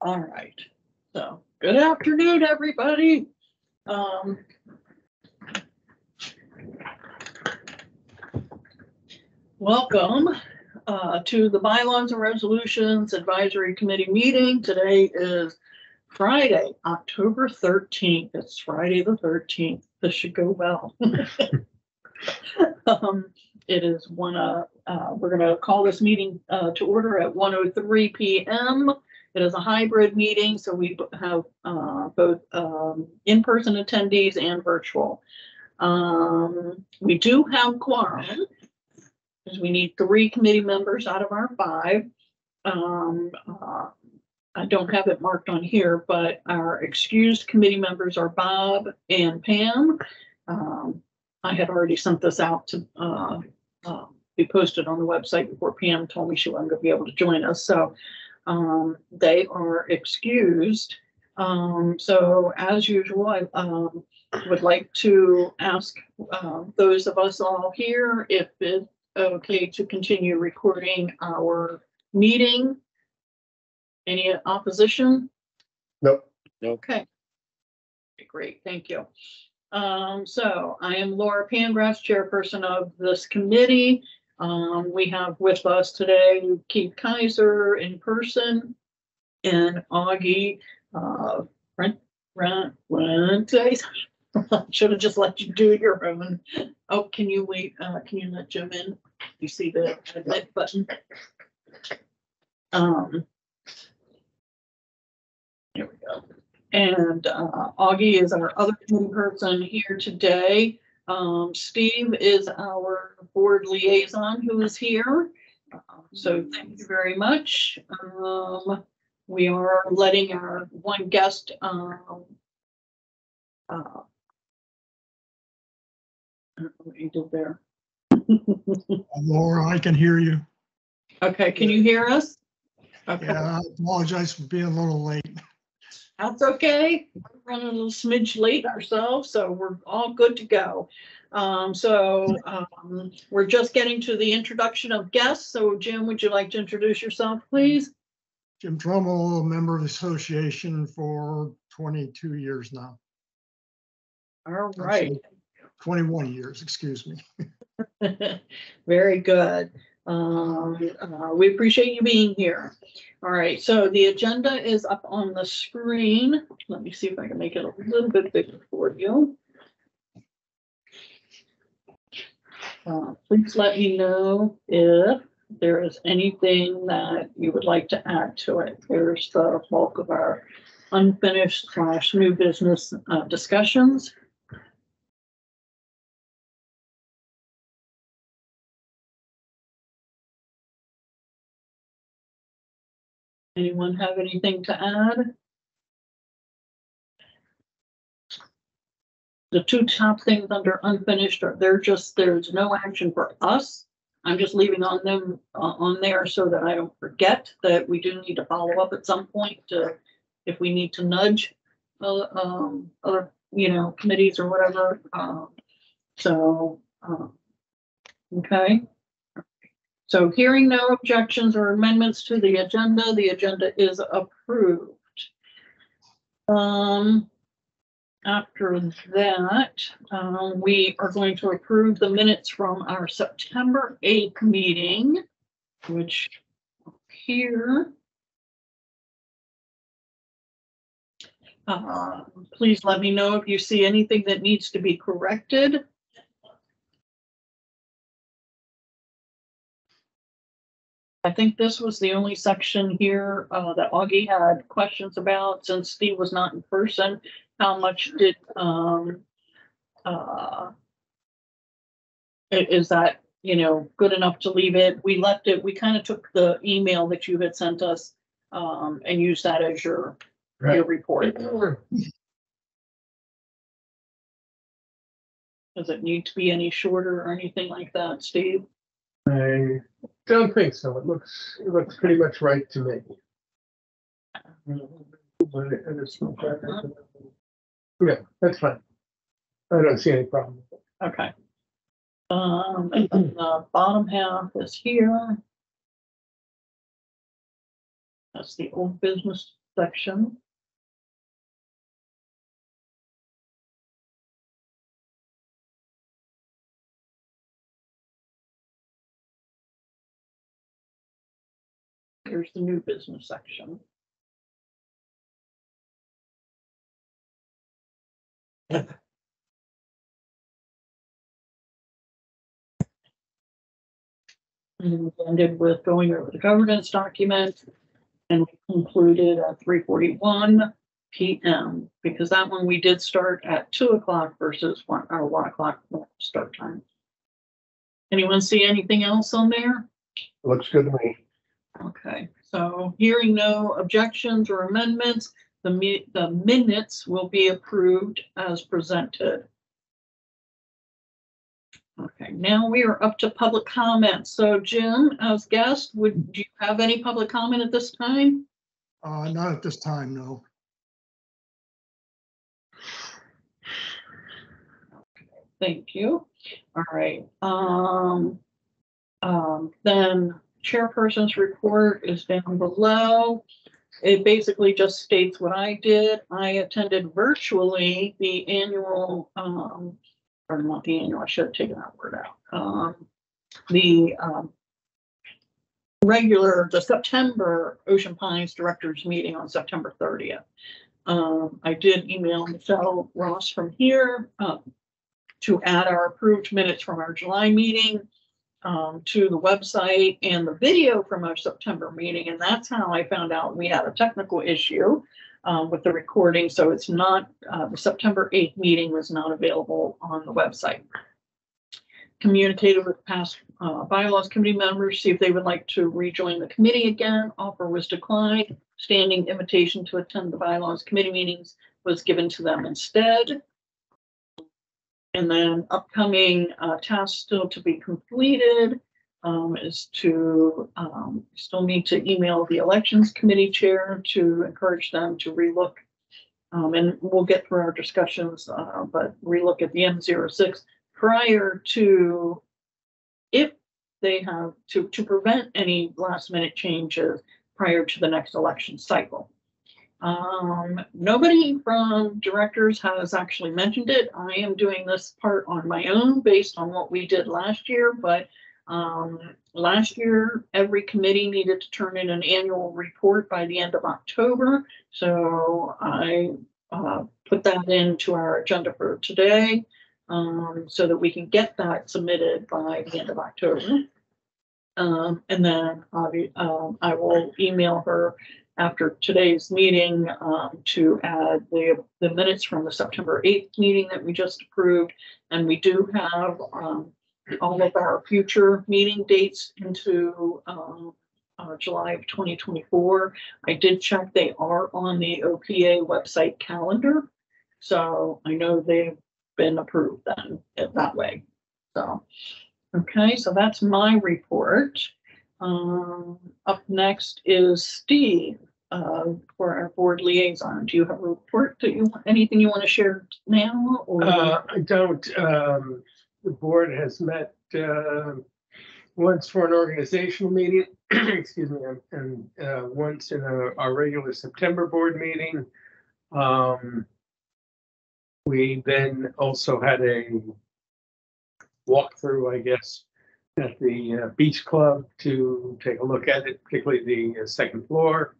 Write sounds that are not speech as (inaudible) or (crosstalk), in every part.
All right, so good afternoon, everybody. Um. Welcome uh, to the Bylaws and Resolutions Advisory Committee meeting. Today is Friday, October thirteenth. It's Friday the thirteenth. This should go well. (laughs) Um, It is one, uh, uh, we're gonna call this meeting uh, to order at one oh three P M. It is a hybrid meeting, so we have uh, both um, in-person attendees and virtual. Um, We do have quorum, because we need three committee members out of our five. Um, uh, I don't have it marked on here, but our excused committee members are Bob and Pam. Um, I had already sent this out to uh, uh, be posted on the website before Pam told me she wasn't gonna be able to join us, so um, they are excused. Um, so as usual, I, um, would like to ask, uh, those of us all here if it's okay to continue recording our meeting. Any opposition? Nope. Okay. Great, thank you. Um, so I am Laura Pangrass, chairperson of this committee. Um, we have with us today Keith Kaiser in person and Augie, uh, Brent, Brent, Brent, (laughs) should have just let you do your own. Oh, can you wait, uh, can you let Jim in? You see the red button? Um. Here we go. And, uh, Augie is our other person here today. Um, Steve is our board liaison who is here. Um, So thank you very much. Um, we are letting our one guest, um, uh, I don't know what you did there. (laughs) Laura, I can hear you. Okay, can you hear us? Okay, Yeah, I apologize for being a little late. That's okay. We're Running a little smidge late ourselves, so we're all good to go. Um, so, um, we're just getting to the introduction of guests. So Jim, would you like to introduce yourself, please? Jim Trumbull, member of the association for 22 years now, All right. 21 years, excuse me. (laughs) (laughs) Very good. Um, uh, we appreciate you being here. All right, so the agenda is up on the screen. Let me see if I can make it a little bit bigger for you. Uh, please let me know if there is anything that you would like to add to it. Here's the bulk of our unfinished slash new business, uh, discussions. Anyone have anything to add? The two top things under unfinished are, they're just, there's no action for us. I'm just leaving on them, uh, on there so that I don't forget that we do need to follow up at some point to, if we need to nudge, uh, um, other, you know, committees or whatever, um, so, um, okay. So hearing no objections or amendments to the agenda, the agenda is approved. Um, after that, um, we are going to approve the minutes from our September eighth meeting, which here. Uh, please let me know if you see anything that needs to be corrected. I think this was the only section here, uh, that Augie had questions about, since Steve was not in person. How much did, um, uh, is that, you know, good enough to leave it? We left it, we kind of took the email that you had sent us, um, and used that as your, your report. Does it need to be any shorter or anything like that, Steve? I don't think so. It looks, it looks pretty much right to me. Yeah, that's fine. I don't see any problem. with it. Okay. Um, the bottom half is here. That's the old business section. Here's the new business section. And we ended with going over the governance document. And we concluded at three forty-one P M, because that one we did start at two o'clock versus one, or one o'clock start time. Anyone see anything else on there? Looks good to me. Okay, so hearing no objections or amendments, the mi- the minutes will be approved as presented. Okay, now we are up to public comment. So Jim, as guest, would, do you have any public comment at this time? Uh, not at this time, no. Okay, thank you. All right, um, um, then chairperson's report is down below. It basically just states what I did. I attended virtually the annual, um, or not the annual, I should have taken that word out. Um, the, um, regular, the September Ocean Pines Directors Meeting on September thirtieth. Um, I did email Michelle Ross from here, um, to add our approved minutes from our July meeting um, to the website and the video from our September meeting. And that's how I found out we had a technical issue um, with the recording. So it's not, uh, the September 8th meeting was not available on the website. Communicated with past uh, bylaws committee members, see if they would like to rejoin the committee again. Offer was declined. Standing invitation to attend the bylaws committee meetings was given to them instead. And then upcoming uh, tasks still to be completed um, is to, um, still need to email the elections committee chair to encourage them to relook. Um, and we'll get through our discussions, uh, but relook at the M 6 prior to if they have to, to prevent any last minute changes prior to the next election cycle. Um, nobody from directors has actually mentioned it. I am doing this part on my own based on what we did last year, but um, last year, every committee needed to turn in an annual report by the end of October. So I, uh, put that into our agenda for today, um, so that we can get that submitted by the end of October. Um, and then, um, I will email her after today's meeting um, to add the, the minutes from the September 8th meeting that we just approved. And we do have um, all of our future meeting dates into um, uh, July of 2024. I did check, they are on the OPA website calendar. So I know they've been approved then that way. So, okay, so that's my report. Um, up next is Steve, uh, for our board liaison. Do you have a report that you, anything you want to share now or? Uh, I don't, um, the board has met, uh, once for an organizational meeting, (clears throat) excuse me, and- uh, once in a, our regular September board meeting. Um, we then also had a walkthrough, I guess, at the uh, beach club to take a look at it, particularly the uh, second floor.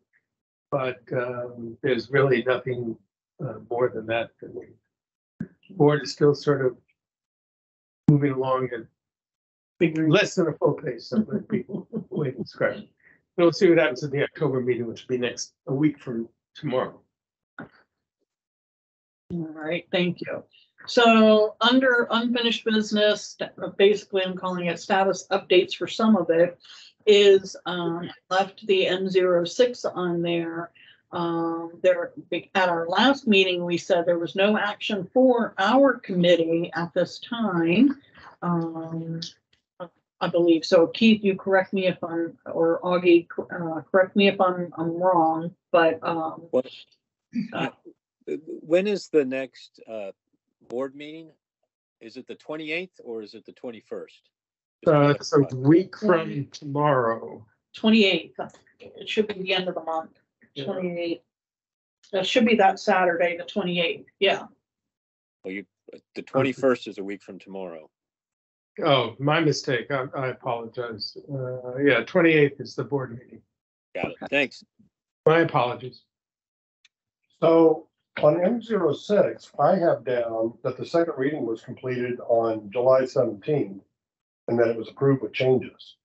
But, um, there's really nothing, uh, more than that that we board is still sort of moving along at Figuring. less than a full pace, would be the way to describe. We'll see what happens at the October meeting, which will be next, a week from tomorrow. All right, thank you. So under unfinished business, basically I'm calling it status updates for some of it. Is um left the M 6 on there. Um, there, at our last meeting, we said there was no action for our committee at this time. Um, I believe so. Keith, you correct me if I'm, or Augie, uh, correct me if I'm, I'm wrong, but um. What- uh, When is the next uh board meeting? Is it the twenty-eighth or is it the twenty-first? Uh, it's a week from tomorrow. Twenty-eighth, it should be the end of the month, Yeah. twenty-eighth. That should be that Saturday, the twenty-eighth, yeah. Well, you, the twenty-first is a week from tomorrow. Oh, my mistake. I, I apologize. Uh, yeah, twenty-eighth is the board meeting. Got it. Thanks. My apologies. So on M 6 I have down that the second reading was completed on July seventeenth. And that it was approved with changes.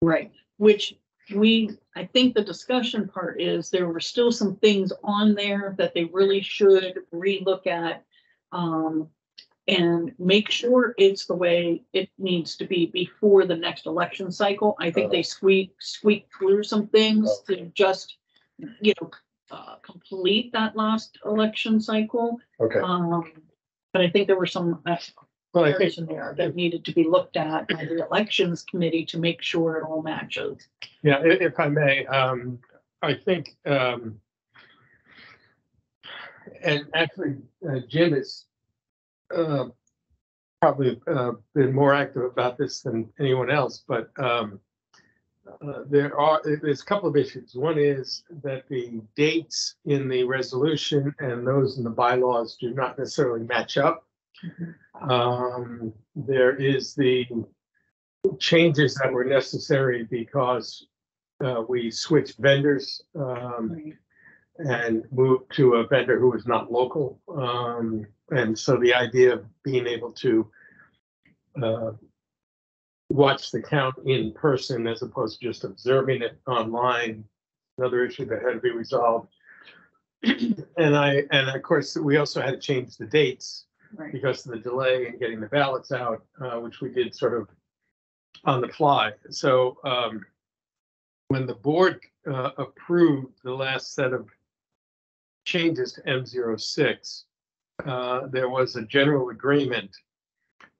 Right. Which we, I think the discussion part is there were still some things on there that they really should relook at. Um, and make sure it's the way it needs to be before the next election cycle. I think they squeak, squeak through some things to just, you know, uh, complete that last election cycle. Okay, Um, but I think there were some uh, Well, I think, areas in there that needed to be looked at by the elections committee to make sure it all matches. yeah, i- if I may, um, I think, um, and actually, uh, Jim is, uh, probably, uh, been more active about this than anyone else, but, um, uh, there are, there's a couple of issues. One is that the dates in the resolution and those in the bylaws do not necessarily match up. Um, there is the changes that were necessary because uh, we switched vendors, um, and moved to a vendor who was not local. Um, and so the idea of being able to uh, watch the count in person as opposed to just observing it online, another issue that had to be resolved. (clears throat) And I, and of course, we also had to change the dates Because of the delay in getting the ballots out, uh, which we did sort of on the fly. So, um, when the board, uh, approved the last set of changes to M 6 uh, there was a general agreement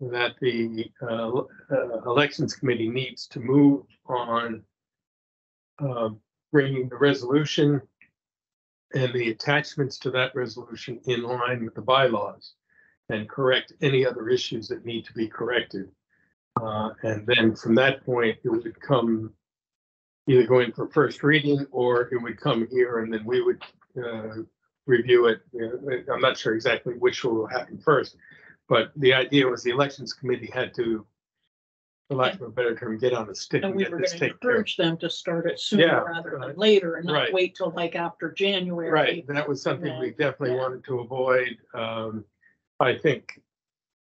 that the, uh, uh, elections committee needs to move on uh, bringing the resolution and the attachments to that resolution in line with the bylaws and correct any other issues that need to be corrected. Uh, and then from that point, it would come either going for first reading or it would come here and then we would, uh, review it. You know, I'm not sure exactly which will happen first. But the idea was the elections committee had to, for lack of a better term, get on the stick And and we get were this gonna taken care of. encourage them to start it Yeah, sooner rather than right. later and not Right. wait till like after January. Right, that was something we definitely yeah. wanted to avoid. Um, I think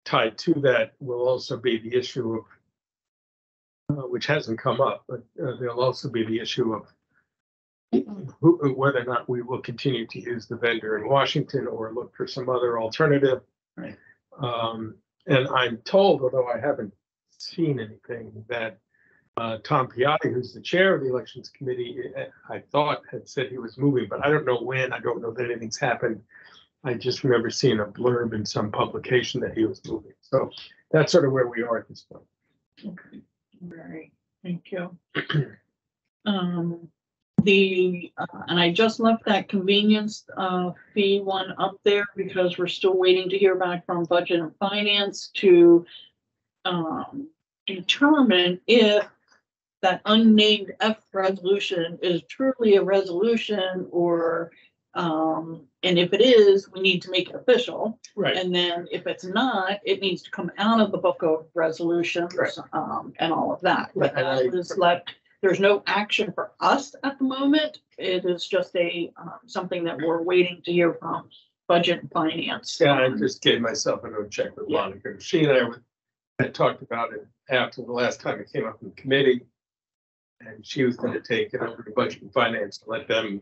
tied to that will also be the issue of, uh, which hasn't come up, but uh, there'll also be the issue of who, whether or not we will continue to use the vendor in Washington or look for some other alternative. Right. Um, and I'm told, although I haven't seen anything, that uh, Tom Piatti, who's the chair of the elections committee, eh, I thought had said he was moving, but I don't know when. I don't know that anything's happened. I just remember seeing a blurb in some publication that he was moving. So that's sort of where we are at this point. Okay, all right, thank you. (clears throat) Um, the, uh, and I just left that convenience, uh, fee one up there because we're still waiting to hear back from Budget and Finance to um, determine if that unnamed F resolution is truly a resolution or, um, and if it is, we need to make it official. Right. And then if it's not, it needs to come out of the book of resolutions, Right. um, and all of that. But And I- that left, there's no action for us at the moment. It is just a, um, something that we're waiting to hear from budget and finance. Yeah, I just gave myself a note check with Yeah. Monica. She and I were- had talked about it after the last time it came up in committee. And she was gonna take it over to budget and finance, and let them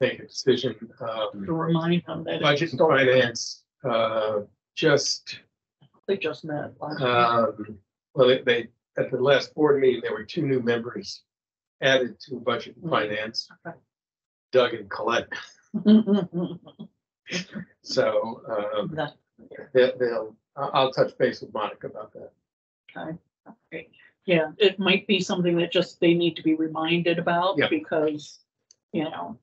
make a decision. To Um, remind them that. it's budget and still- finance, uh, just, They just met. last um, well, they- they, at the last board meeting, there were two new members added to budget and finance. Okay. Doug and Colette. (laughs) So, um, That- they- they'll, I'll, I'll touch base with Monica about that. Okay, okay. Yeah, it might be something that just they need to be reminded about Yeah. because, you know.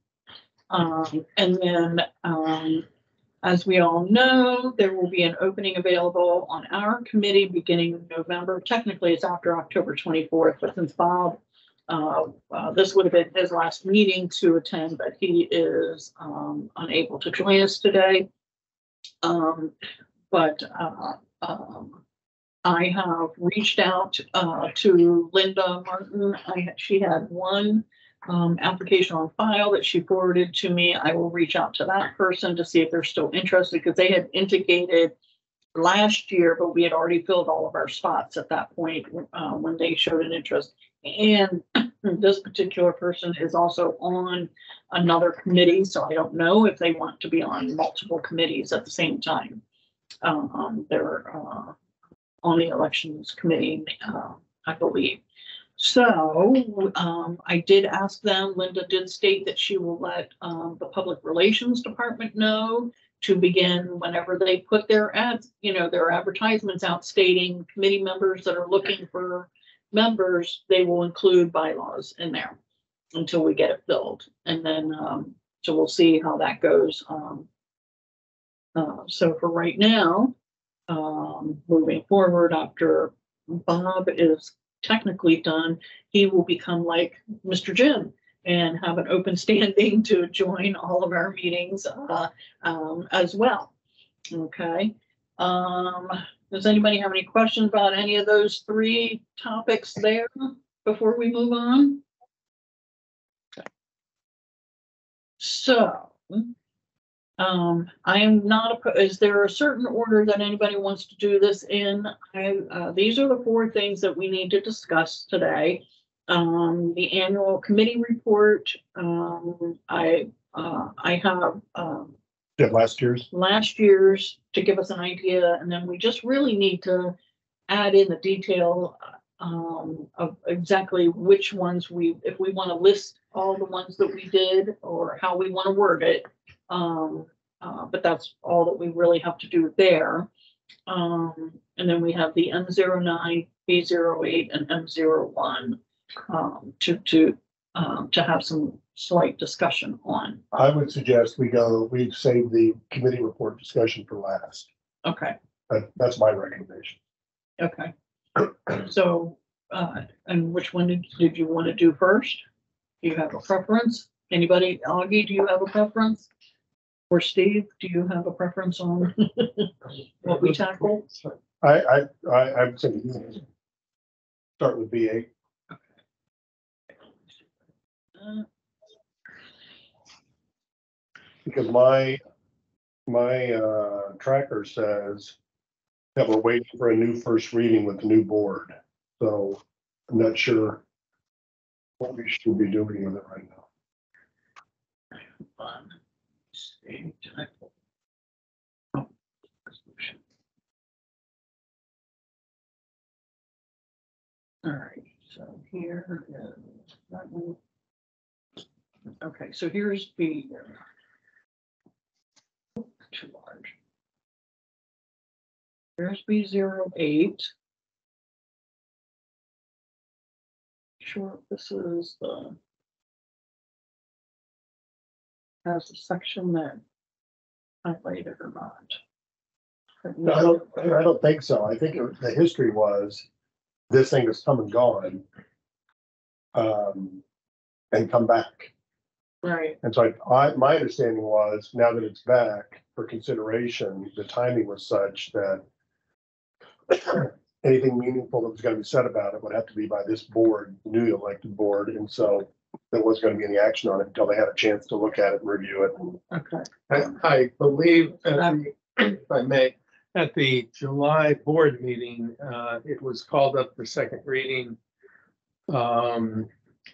Um, and then, um, as we all know, there will be an opening available on our committee beginning in November. Technically, it's after October twenty-fourth, but since Bob uh, uh, this would have been his last meeting to attend, but he is, um, unable to join us today. Um, but, uh, um, I have reached out, uh, to Linda Martin. I, she had one, um, application on file that she forwarded to me. I will reach out to that person to see if they're still interested, because they had indicated last year, but we had already filled all of our spots at that point, uh, when they showed an interest. And (clears throat) this particular person is also on another committee, so I don't know if they want to be on multiple committees at the same time. Um, they're, uh, on the elections committee, uh, I believe. So, um, I did ask them, Linda did state that she will let, um, the public relations department know to begin whenever they put their ads, you know, their advertisements out stating committee members that are looking for members, they will include bylaws in there until we get it filled. And then, um, so we'll see how that goes. Um, uh, so for right now, um, moving forward after Bob is technically done, he will become like Mr. Jim and have an open standing to join all of our meetings, uh, um, as well. Okay, um, does anybody have any questions about any of those three topics there before we move on? So, um, I am not, oppo- is there a certain order that anybody wants to do this in? I, uh, these are the four things that we need to discuss today. Um, the annual committee report, um, I, uh, I have, um, Did last year's, last year's to give us an idea, and then we just really need to add in the detail um, of exactly which ones we, if we want to list all the ones that we did or how we want to word it. Um, uh, but that's all that we really have to do there. Um, and then we have the M 9 B 8 and M one um, to, to, um, to have some slight discussion on. I would suggest we go, we save the committee report discussion for last. Okay. That, that's my recommendation. Okay. So, uh, and which one did, did you want to do first? Do you have a preference? Anybody, Augie, do you have a preference? Or Steve, do you have a preference on (laughs) what we tackle? I, I, I, I'm saying start with BA. eight. Uh, Because my, my, uh, tracker says that we're waiting for a new first reading with the new board. So I'm not sure what we should be doing with it right now. Resolution. All right, so here is. Okay, so here's B. Too large. Here's B zero eight. Sure, this is the. Has a section that highlighted or not. No, I don't, I don't think so. I think it- the history was this thing has come and gone. Um, and come back. Right, And so I, I, my understanding was now that it's back for consideration, the timing was such that (coughs) anything meaningful that was gonna be said about it would have to be by this board, new elected board. And so there wasn't gonna be any action on it until they had a chance to look at it, and review it. okay, I, I believe, at the- if I may, at the July board meeting, uh, it was called up for second reading. Um,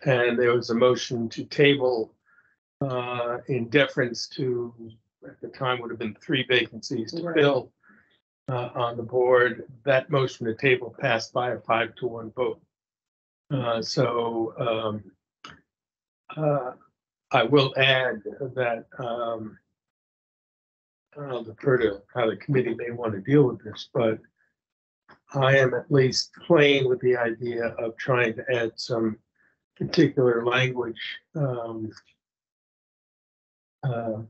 and there was a motion to table, uh, in deference to, at the time would have been three vacancies to Right. fill uh, on the board. That motion to table passed by a five to one vote. Uh, so, um, uh, I will add that, um, I'll defer to how the committee may want to deal with this, but I am at least playing with the idea of trying to add some particular language, um, uh,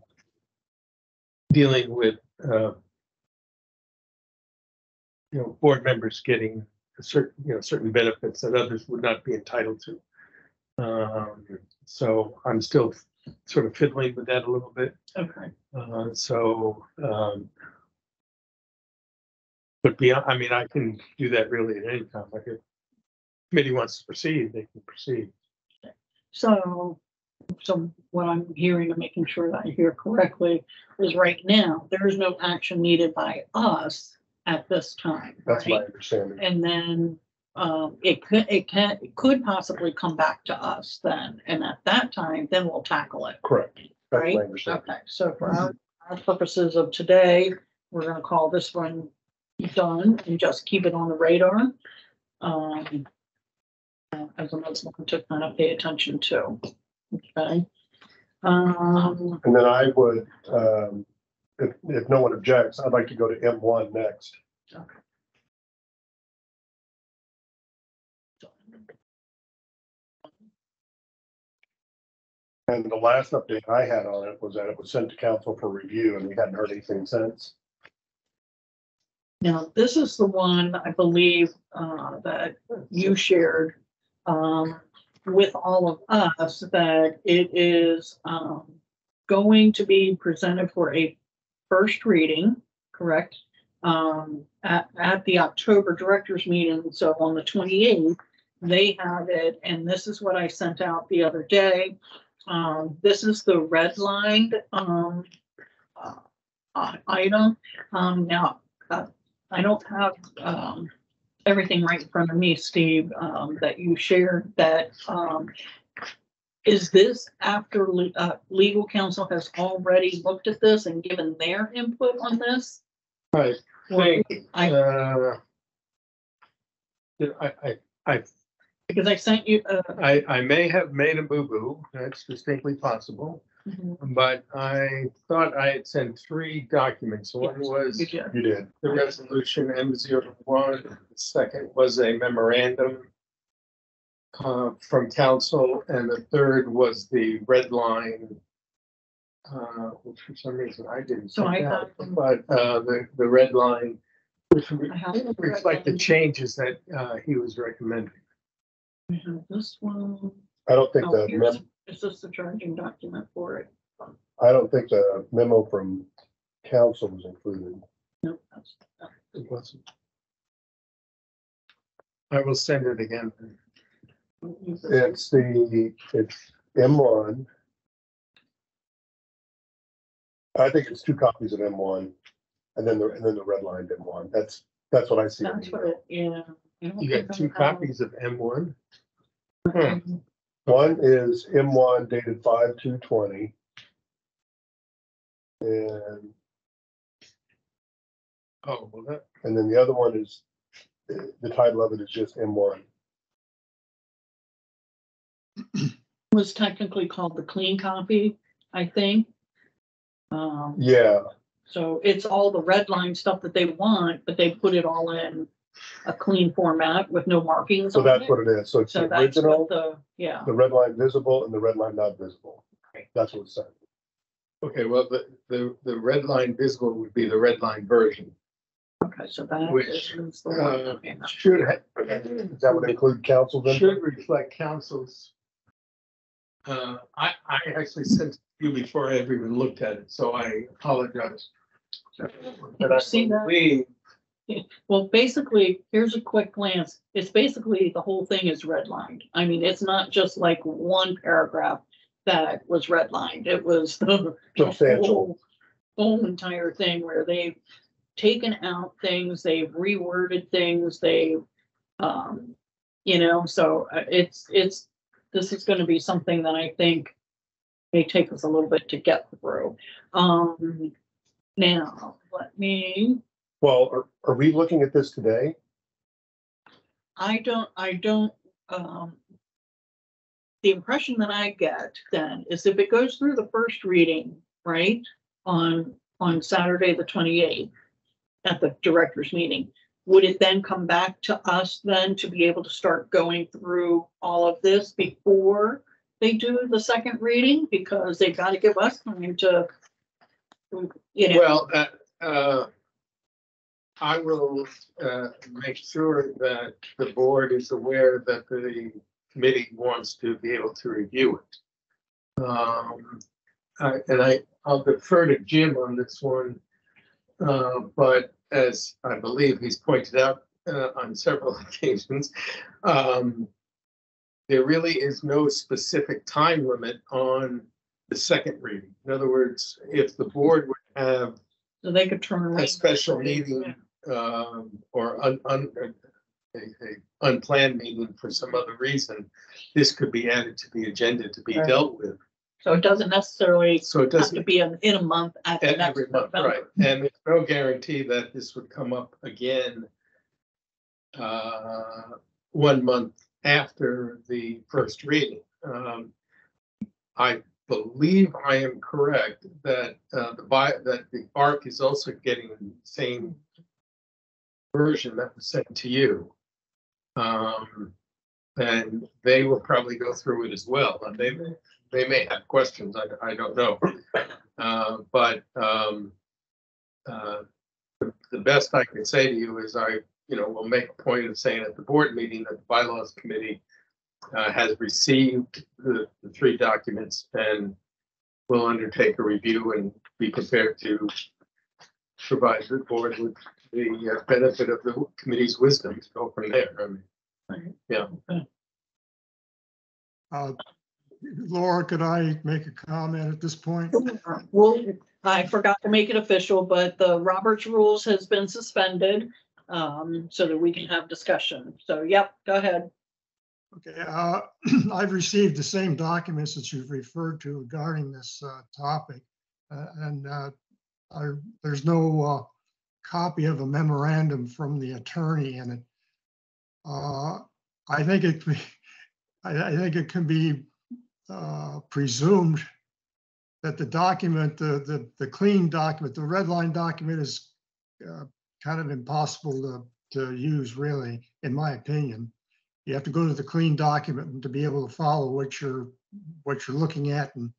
dealing with, uh, you know, board members getting certain, you know, certain benefits that others would not be entitled to. Um, so I'm still sort of fiddling with that a little bit. Okay, Uh, so, um. But beyond, I mean, I can do that really at any time, like if committee wants to proceed, they can proceed. so, so what I'm hearing and making sure that I hear correctly is right now, there is no action needed by us at this time, That's my right? understanding. And then, um, it could, it can, it could possibly come back to us then, and at that time, then we'll tackle it. Correct. That's Right? my understanding. Okay, so for our, our purposes of today, we're gonna call this one done and just keep it on the radar. Um. uh, As a one to kind of pay attention to, okay? Um, And then I would, um, if, if no one objects, I'd like to go to M one next. And the last update I had on it was that it was sent to counsel for review and we hadn't heard anything since. now, this is the one, I believe, uh, that you shared, um, with all of us, that it is, um, going to be presented for a first reading, correct? Um, at, at the October directors meeting, so on the twenty-eighth, they have it, and this is what I sent out the other day. Um, this is the redlined um, uh, uh, item. Um, now, uh, I don't have, um, everything right in front of me, Steve, um, that you shared that, um, is this after, le- uh, legal counsel has already looked at this and given their input on this? I Or- think, I- uh. I, I, I, Because I sent you, uh, I, I may have made a boo-boo, that's distinctly possible, mhm, but I thought I had sent three documents. One was you did. You did. the resolution M zero one, the second was a memorandum uh, from counsel, and the third was the red line, uh, which for some reason I didn't. So I print out, got them. But, uh, the, the red line, which re- I have the red reflect the line. changes that, uh, he was recommending. I have This one, I don't think oh, the, here's, mem- is this the charging document for it? I don't think the memo from counsel was included. No, that's, It wasn't. I will send it again. that's- It's the, it's M one. I think it's two copies of M one and then the, and then the red line M one. That's, that's what I see. in the That's what email. it, yeah. I don't You think got two copies of M one? um, One is M one dated five two twenty. And, Oh, well, that, and then the other one is, the the title of it is just M one. (clears throat) Was technically called the clean copy, I think. Um, Yeah, so it's all the red line stuff that they want, but they put it all in a clean format with no markings so on that's it. what it is. So it's the So that's what original, the, yeah, the red line visible and the red line not visible. That's what it said. okay, well, the, the, the red line visible would be the red line version. okay, so that Which, is the Uh, one. yeah. should, ha- That would include counsel then? should reflect counsel's. Uh, I, I actually sent it to you before I ever even looked at it, so I apologize. But I See that? believe, Well, basically, here's a quick glance. It's basically, the whole thing is redlined. I mean, it's not just like one paragraph that was redlined. It was the the Substantial. whole, whole entire thing where they've taken out things, they've reworded things, they, um, you know, so uh, it's, it's, this is gonna be something that I think may take us a little bit to get through. Um, now, let me Well, are, are we looking at this today? I don't, I don't, um. The impression that I get then is if it goes through the first reading, right, on, on Saturday, the twenty-eighth. At the directors meeting, would it then come back to us then to be able to start going through all of this before? They do the second reading, because they've got to give us time to. You know, well, uh, uh, I will, uh, make sure that the board is aware that the committee wants to be able to review it. Um, I- and I, I'll defer to Jim on this one. Uh, but as I believe he's pointed out, uh, on several (laughs) occasions, um, there really is no specific time limit on the second reading. In other words, if the board would have So they could turn around. a special meeting, um, or un, un, a, a unplanned meeting for some other reason, this could be added to the agenda to be Right. dealt with. So it doesn't necessarily So it doesn't have to doesn't, be in, in a month at the next. every month, November. right, and there's no guarantee that this would come up again uh, one month after the first reading. Um, I believe I am correct that uh, the bi, that the ARC is also getting the same version that was sent to you. Um, and they will probably go through it as well, and they, may- they may have questions, I, I don't know. (laughs) Uh, but, um, uh, the, the best I can say to you is I, you know, will make a point of saying at the board meeting that the bylaws committee uh, has received the, the three documents and will undertake a review and be prepared to provide the board with the uh, benefit of the committee's wisdom to go from there. I mean, Right. Yeah. Uh, Laura, could I make a comment at this point? Well, I forgot to make it official, but the Roberts rules has been suspended, um, so that we can have discussion. So, yep, go ahead. Okay, uh, (clears throat) I've received the same documents that you've referred to regarding this uh, topic. uh, And uh, I- there's no uh, copy of a memorandum from the attorney in it. Uh, I think it, (laughs) I I think it can be uh, presumed that the document, the, the, the clean document, the red line document is uh, kind of impossible to, to use really, in my opinion you have to go to the clean document to be able to follow what you're, what you're looking at and,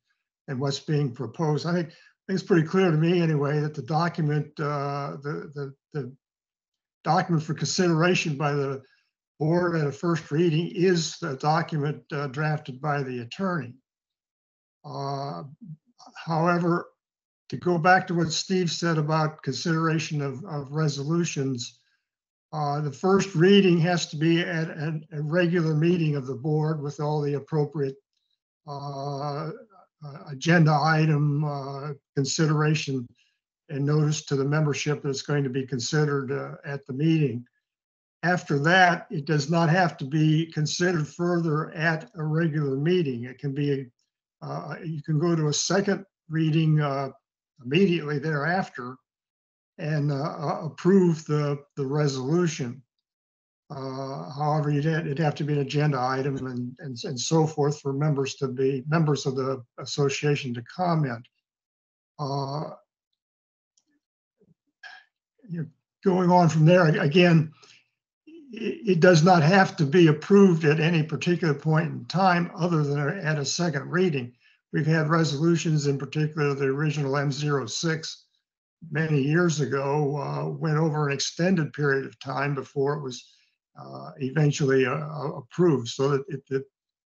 and what's being proposed. I think it's pretty clear to me anyway, that the document, uh, the, the, the document for consideration by the board at a first reading is the document uh, drafted by the attorney. Uh, However, to go back to what Steve said about consideration of, of resolutions, uh, the first reading has to be at an- a regular meeting of the board with all the appropriate uh, agenda item uh, consideration and notice to the membership that's going to be considered uh, at the meeting. After that, it does not have to be considered further at a regular meeting. It can be, uh, you can go to a second reading uh, immediately thereafter and uh, approve the, the resolution. Uh, However, you'd, it'd have to be an agenda item and, and, and so forth for members to be, members of the association to comment. Uh, you know, Going on from there, again, it, it does not have to be approved at any particular point in time other than at a second reading. We've had resolutions, in particular, the original M06, many years ago, uh, went over an extended period of time before it was uh, eventually uh, uh, approved. So that it, the,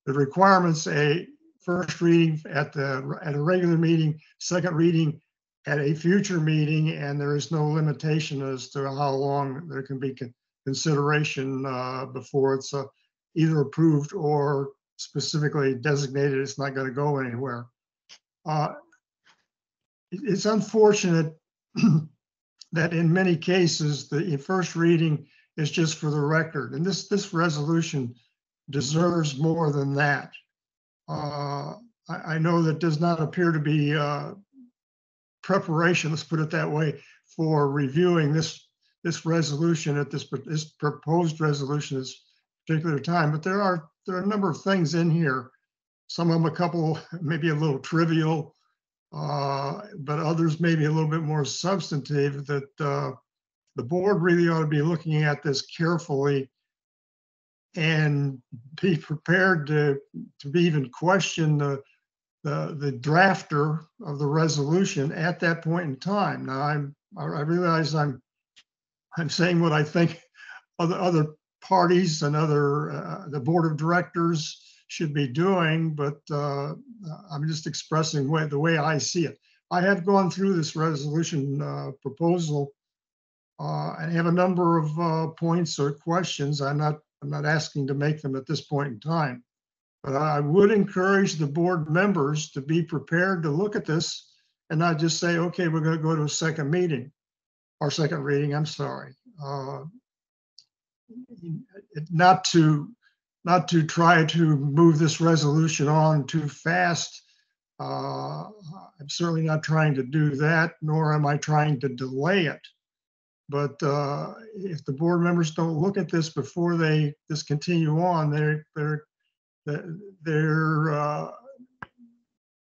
the requirements, a first reading at the, at a regular meeting, second reading at a future meeting, and there is no limitation as to how long there can be con- consideration uh, before it's uh, either approved or specifically designated it's not going to go anywhere. Uh, It's unfortunate (clears throat) that in many cases, the first reading is just for the record, and this, this resolution deserves more than that. Uh, I, I know that does not appear to be uh, preparation, let's put it that way, for reviewing this, this resolution at this, this proposed resolution at this particular time, but there are, there are a number of things in here. Some of them a couple, (laughs) maybe a little trivial, uh, but others maybe a little bit more substantive that uh, the board really ought to be looking at this carefully and be prepared to, to be even question the, the, the drafter of the resolution at that point in time. Now, I'm, I I realize I'm, I'm saying what I think other, other parties and other, uh, the board of directors should be doing, but uh, I'm just expressing way, the way I see it. I have gone through this resolution uh, proposal uh, and have a number of uh, points or questions. I'm not, I'm not asking to make them at this point in time. But I would encourage the board members to be prepared to look at this and not just say, okay, we're going to go to a second meeting or second reading, I'm sorry. Uh, Not to, not to try to move this resolution on too fast. Uh, I'm certainly not trying to do that, nor am I trying to delay it. But uh, if the board members don't look at this before they just continue on, they're, they're, they're uh,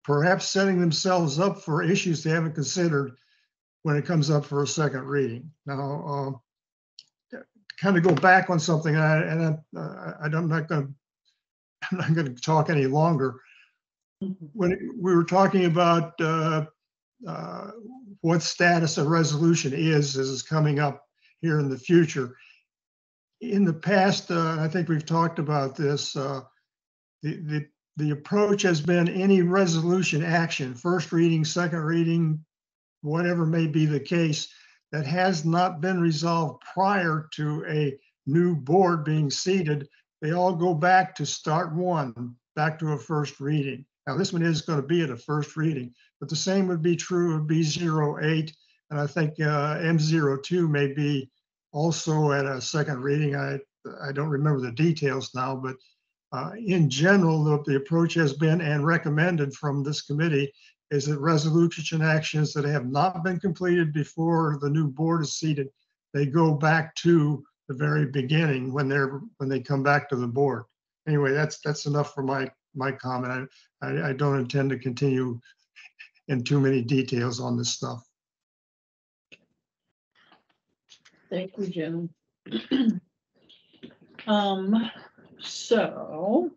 perhaps setting themselves up for issues they haven't considered when it comes up for a second reading. Now, uh, kind of go back on something, and I, and I, I'm not going to, I'm not going to talk any longer. When we were talking about uh, uh, what status a resolution is, as is coming up here in the future. In the past, uh, I think we've talked about this, uh, the, the, the approach has been any resolution action, first reading, second reading, whatever may be the case, that has not been resolved prior to a new board being seated, they all go back to start one, back to a first reading. Now, this one is going to be at a first reading, but the same would be true of B08, and I think uh, M02 may be also at a second reading. I, I don't remember the details now, but uh, in general, the, the approach has been and recommended from this committee is that resolution actions that have not been completed before the new board is seated, they go back to the very beginning when they're, when they come back to the board. Anyway, that's, that's enough for my, my comment. I, I, I don't intend to continue in too many details on this stuff. Thank you, Jim. (clears throat) Um, so,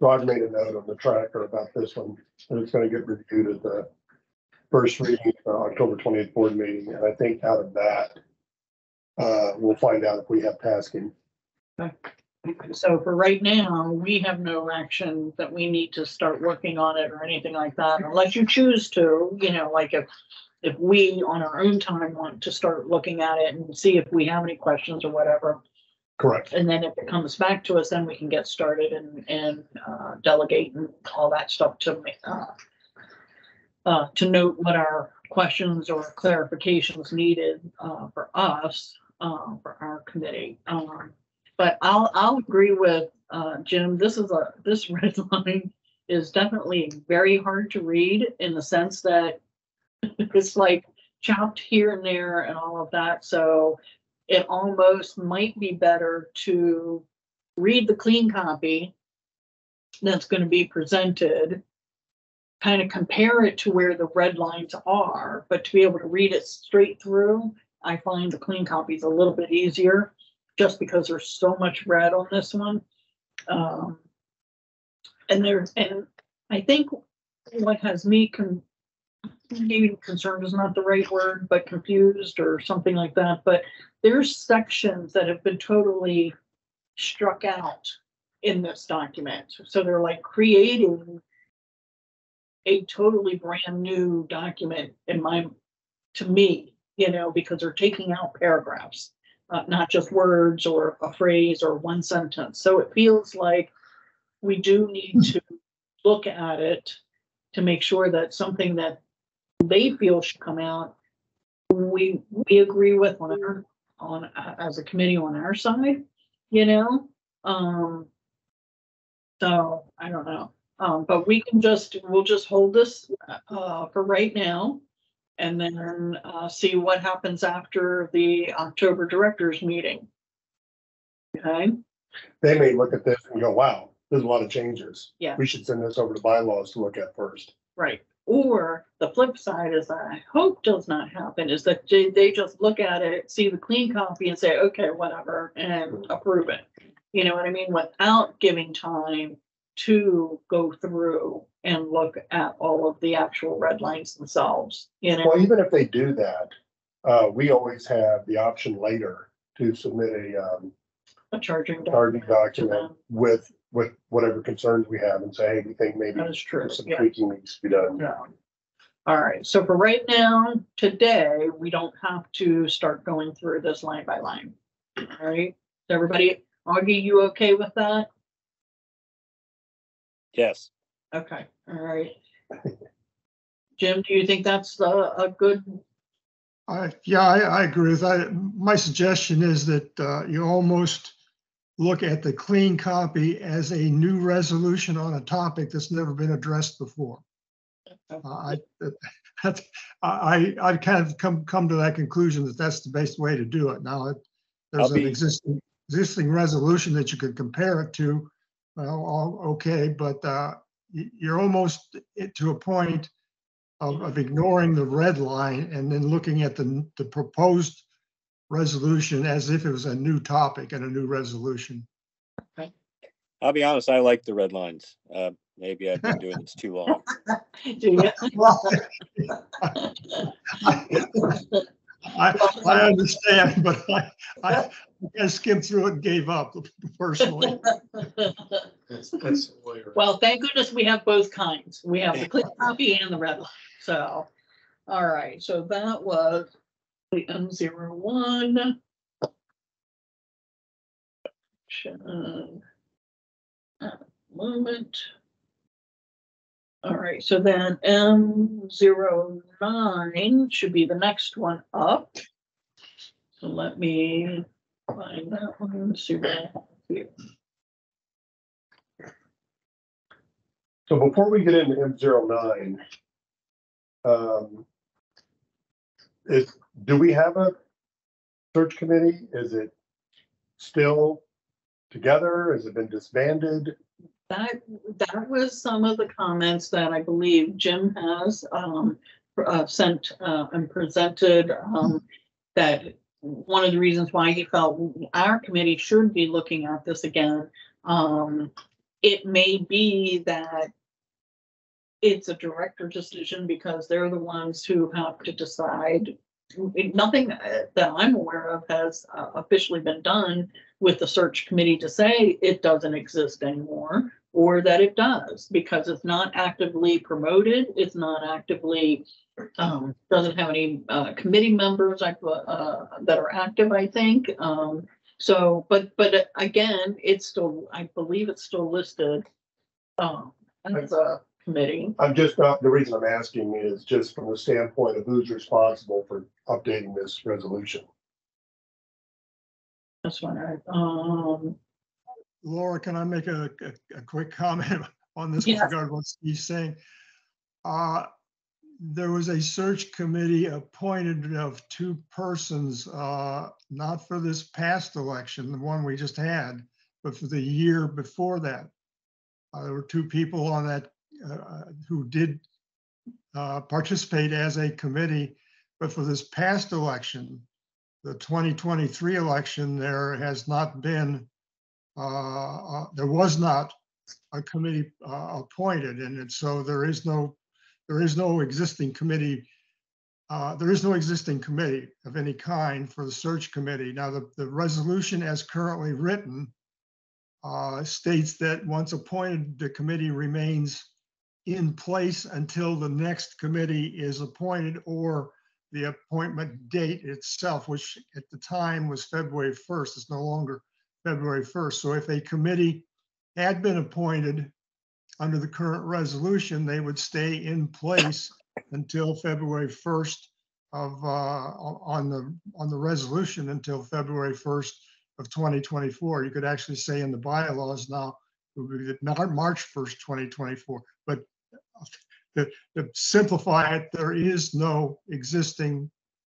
So I've made a note on the tracker about this one, and it's gonna get reviewed at the first reading, uh, October twenty-eighth board meeting, and I think out of that, uh, we'll find out if we have tasking. So for right now, we have no action that we need to start working on it or anything like that, unless you choose to, you know, like if if we on our own time want to start looking at it and see if we have any questions or whatever, Correct. And then if it comes back to us, then we can get started and, and, uh, delegate and all that stuff to, uh, uh, to note what our questions or clarifications needed, uh, for us, uh, for our committee. Um, but I'll, I'll agree with, uh, Jim, this is a, this (laughs) red line is definitely very hard to read in the sense that (laughs) it's like chopped here and there and all of that, so it almost might be better to read the clean copy that's going to be presented, kind of compare it to where the red lines are, but to be able to read it straight through, I find the clean copy is a little bit easier, just because there's so much red on this one. Um, and there, and I think what has me con, maybe concerned is not the right word, but confused or something like that, but there's sections that have been totally struck out in this document. So they're like creating a totally brand new document in my, to me, you know, because they're taking out paragraphs, uh, not just words or a phrase or one sentence. So it feels like we do need to look at it to make sure that something that they feel should come out, we, we agree with on our, on, uh, as a committee on our side, you know? Um, so I don't know. Um, but we can just, we'll just hold this, uh, for right now. And then, uh, see what happens after the October directors meeting. Okay, They may look at this and go, wow, there's a lot of changes. Yeah. We should send this over to bylaws to look at first. right. Or the flip side is that I hope does not happen is that they, they just look at it, see the clean copy and say, okay, whatever, and approve it. You know what I mean? Without giving time to go through and look at all of the actual red lines themselves, know? Well, even if they do that, uh, we always have the option later to submit a, um, a charging. charging document with, with whatever concerns we have and say, hey, we think maybe That is true, some yeah. tweaking needs to be done. Yeah. All right, so for right now, today, we don't have to start going through this line by line. All right, Is everybody, Augie, you okay with that? Yes, Okay, all right. (laughs) Jim, do you think that's a, a good, I, yeah, I, I agree with that. My suggestion is that uh, you almost look at the clean copy as a new resolution on a topic that's never been addressed before. Uh, I, (laughs) that- I, I, I've kind of come, come to that conclusion that that's the best way to do it. Now, it- there's I'll an be- existing, existing resolution that you could compare it to. Well, all, okay, but uh, you- you're almost to a point of, of ignoring the red line and then looking at the, the proposed resolution as if it was a new topic and a new resolution. I'll be honest, I like the red lines. Uh, maybe I've been doing this too long. (laughs) do you? (laughs) Well, (laughs) I, I understand, (laughs) but I, I I skimmed through it and gave up (laughs) personally. That's, that's. the way- Well, thank goodness we have both kinds. We have the clean copy and the red line, so. All right, so that was the M zero one. Moment. All right, so then M zero nine should be the next one up. So let me find that one, see what I have here. So before we get into M zero nine, um, is, do we have a search committee? Is it still together? Has it been disbanded? That, that was some of the comments that I believe Jim has, um, uh, sent, uh, and presented, um, that one of the reasons why he felt our committee should be looking at this again, um, it may be that it's a director decision because they're the ones who have to decide. Nothing uh, that I'm aware of has uh, officially been done with the search committee to say it doesn't exist anymore or that it does because it's not actively promoted, it's not actively um, doesn't have any uh, committee members like, uh, that are active, I think. Um, so, but, but again, it's still, I believe it's still listed um, as a committee. I'm just not, the reason I'm asking is just from the standpoint of who's responsible for updating this resolution. That's what I, um, Laura, can I make a, a, a quick (laughs) comment on this Yes. regard what Steve's saying? Uh, there was a search committee appointed of two persons, uh, not for this past election, the one we just had, but for the year before that. Uh, there were two people on that, uh, who did, uh, participate as a committee, but for this past election, the 2023 election, there has not been uh, uh, there was not a committee uh, appointed, and so there is no, there is no existing committee. uh, There is no existing committee of any kind for the search committee. Now, the, the resolution as currently written uh, states that once appointed, the committee remains in place until the next committee is appointed or the appointment date itself, which at the time was February 1st. It's no longer February 1st. So if a committee had been appointed under the current resolution, they would stay in place until February 1st of, uh, on the, on the resolution until February 1st of 2024. You could actually say in the bylaws now, it would be not March 1st, 2024. But to, to simplify it, there is no existing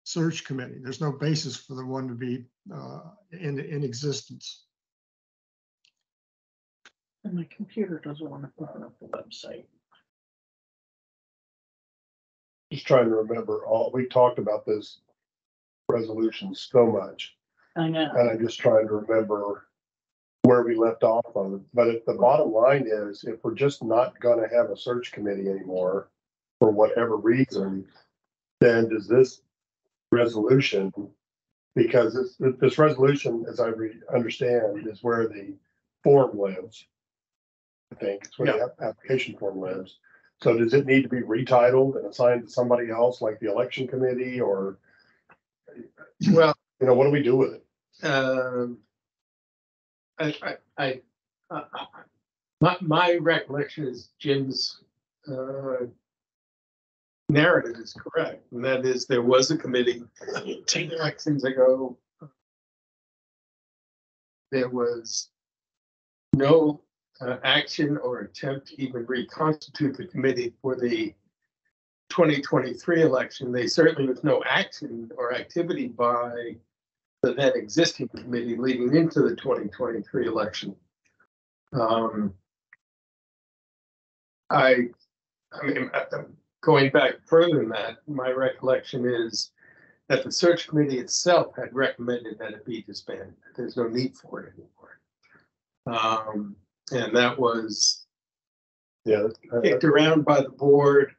search committee. There's no basis for the one to be uh, in, in existence. and my computer doesn't want to open up the website. Just trying to remember all, we talked about this resolution so much, I know. and I'm just trying to remember where we left off on it. But if the bottom line is, if we're just not gonna have a search committee anymore, for whatever reason, then does this resolution Because this, this resolution, as I re- understand, is where the form lives. I think it's where the app- application form lives. So does it need to be retitled and assigned to somebody else, like the election committee, or, Well, you know, what do we do with it? um, I, I, I, uh, my, my recollection is Jim's, uh, narrative is correct, and that is there was a committee ten elections ago. There was no, uh, action or attempt to even reconstitute the committee for the twenty twenty-three election. They certainly was no action or activity by the then existing committee leading into the twenty twenty-three election. Um, I, I mean, I- going back further than that, my recollection is that the search committee itself had recommended that it be disbanded. There's no need for it anymore. Um, and that was Yeah. uh, kicked around by the board.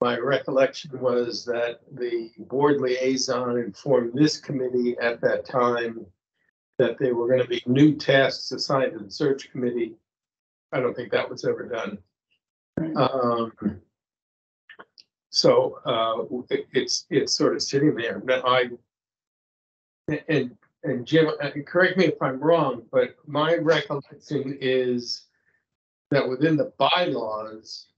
My recollection was that the board liaison informed this committee at that time that there were gonna be new tasks assigned to the search committee. I don't think that was ever done. Um, so, uh, it- it's, it's sort of sitting there. Now, I, and, and Jim, uh, correct me if I'm wrong, but my recollection is that within the bylaws,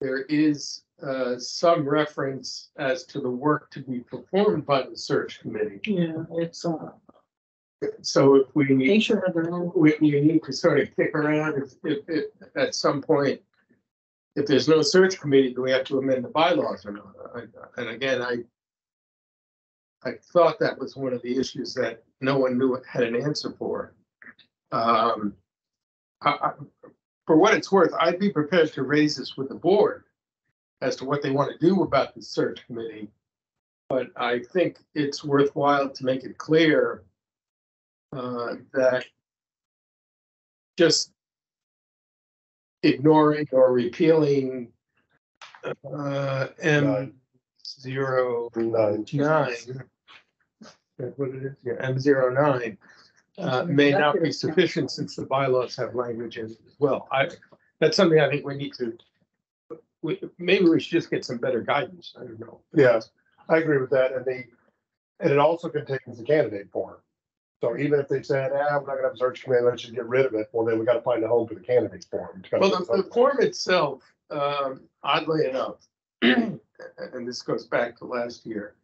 there is uh, some reference as to the work to be performed by the search committee. Yeah, it's, uh, So if we, they should have their own. we, we need to sort of kick around if, if, if, at some point, if there's no search committee, do we have to amend the bylaws or not? I- And again, I I thought that was one of the issues that no one knew had an answer for. Um, I, I, for what it's worth, I'd be prepared to raise this with the board as to what they want to do about the search committee. But I think it's worthwhile to make it clear uh, that just ignoring or repealing uh, M Nine. zero Nine. nine. That's what it is, yeah, M zero nine, uh, may not be sufficient since the bylaws have language in it as well. I, that's something I think we need to, we, maybe we should just get some better guidance. I don't know. Yes, I agree with that, and the, and it also contains the candidate form. So even if they said, ah, we're not gonna have a search committee, let's just get rid of it, well, then we gotta find a home for the candidate form. It's gotta Well, be the, the something. form itself, um, oddly enough, (clears throat) and this goes back to last year.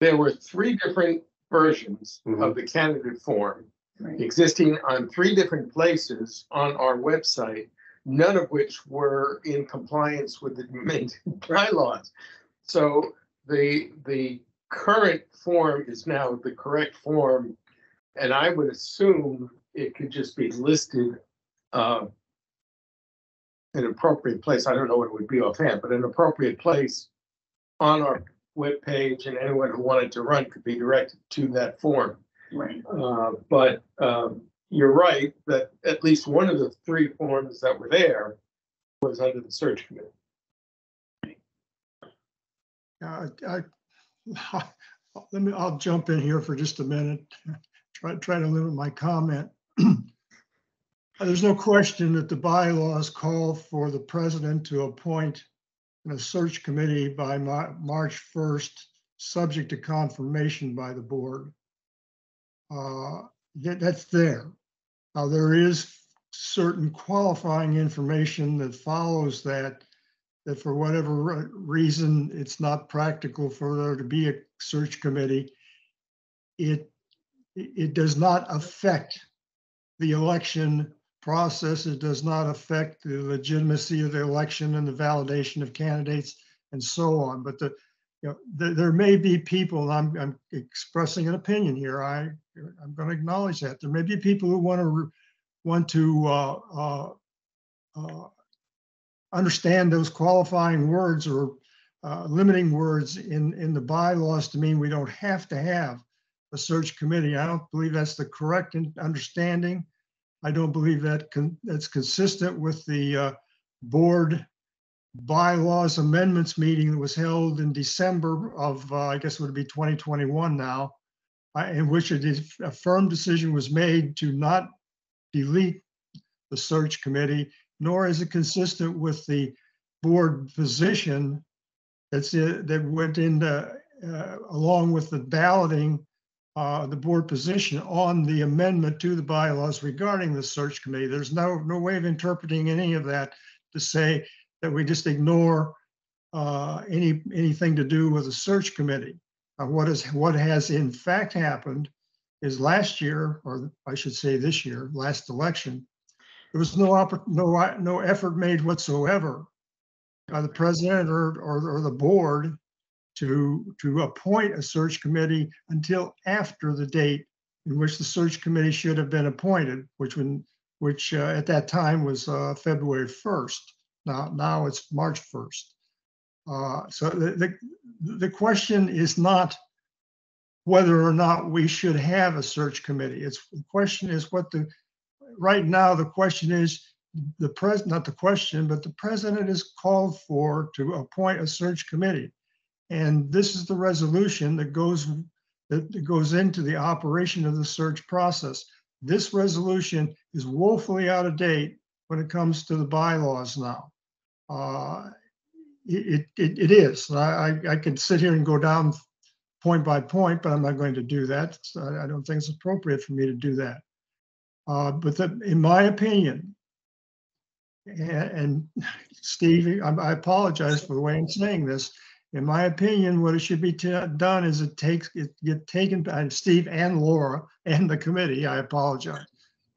There were three different versions of the candidate form Right. existing on three different places on our website, none of which were in compliance with the (laughs) amended bylaws. So the, the current form is now the correct form. And I would assume it could just be listed, uh, an appropriate place. I don't know what it would be offhand, but an appropriate place on our webpage and anyone who wanted to run could be directed to that form. Right. Uh, but, um, you're right, that at least one of the three forms that were there was under the search committee. Uh, I, (laughs) let me, I'll jump in here for just a minute, (laughs) try, try to limit my comment. (clears throat) There's no question that the bylaws call for the president to appoint a search committee by Mar- March 1st, subject to confirmation by the board. Uh, that, that's there. Now, there is certain qualifying information that follows that that for whatever reason, it's not practical for there to be a search committee. It, it does not affect the election process. It does not affect the legitimacy of the election and the validation of candidates and so on. But the, you know, there, there may be people, I'm, I'm expressing an opinion here. I, I'm going to acknowledge that. There may be people who want to, want to, uh, uh, uh, understand those qualifying words or uh, limiting words in, in the bylaws to mean we don't have to have a search committee. I don't believe that's the correct understanding. I don't believe that con- that's consistent with the uh, board bylaws amendments meeting that was held in December of, uh, I guess it would be 2021 now, in which a firm decision was made to not delete the search committee, nor is it consistent with the board position that's, uh, that went into, uh, along with the balloting, uh, the board position on the amendment to the bylaws regarding the search committee. There's no, no way of interpreting any of that to say that we just ignore uh, any, anything to do with the search committee. Uh, What is, what has in fact happened is last year, or I should say this year, last election, there was no, oppor- no, no effort made whatsoever by the president or, or, or the board to, to appoint a search committee until after the date in which the search committee should have been appointed, which when, which uh, at that time was uh, February 1st. Now, now it's March 1st. Uh, So the, the, the question is not whether or not we should have a search committee. It's, the question is what the, right now, the question is, the pres, not the question, but the president is called for to appoint a search committee. And this is the resolution that goes, that goes into the operation of the search process. This resolution is woefully out of date when it comes to the bylaws now. Uh, It, it, it is. I, I- I could sit here and go down point by point, but I'm not going to do that. So I don't think it's appropriate for me to do that. Uh, But that, in my opinion, a- and Steve, I I apologize for the way I'm saying this. In my opinion, what it should be done is it takes, it get taken, by Steve and Laura and the committee, I apologize.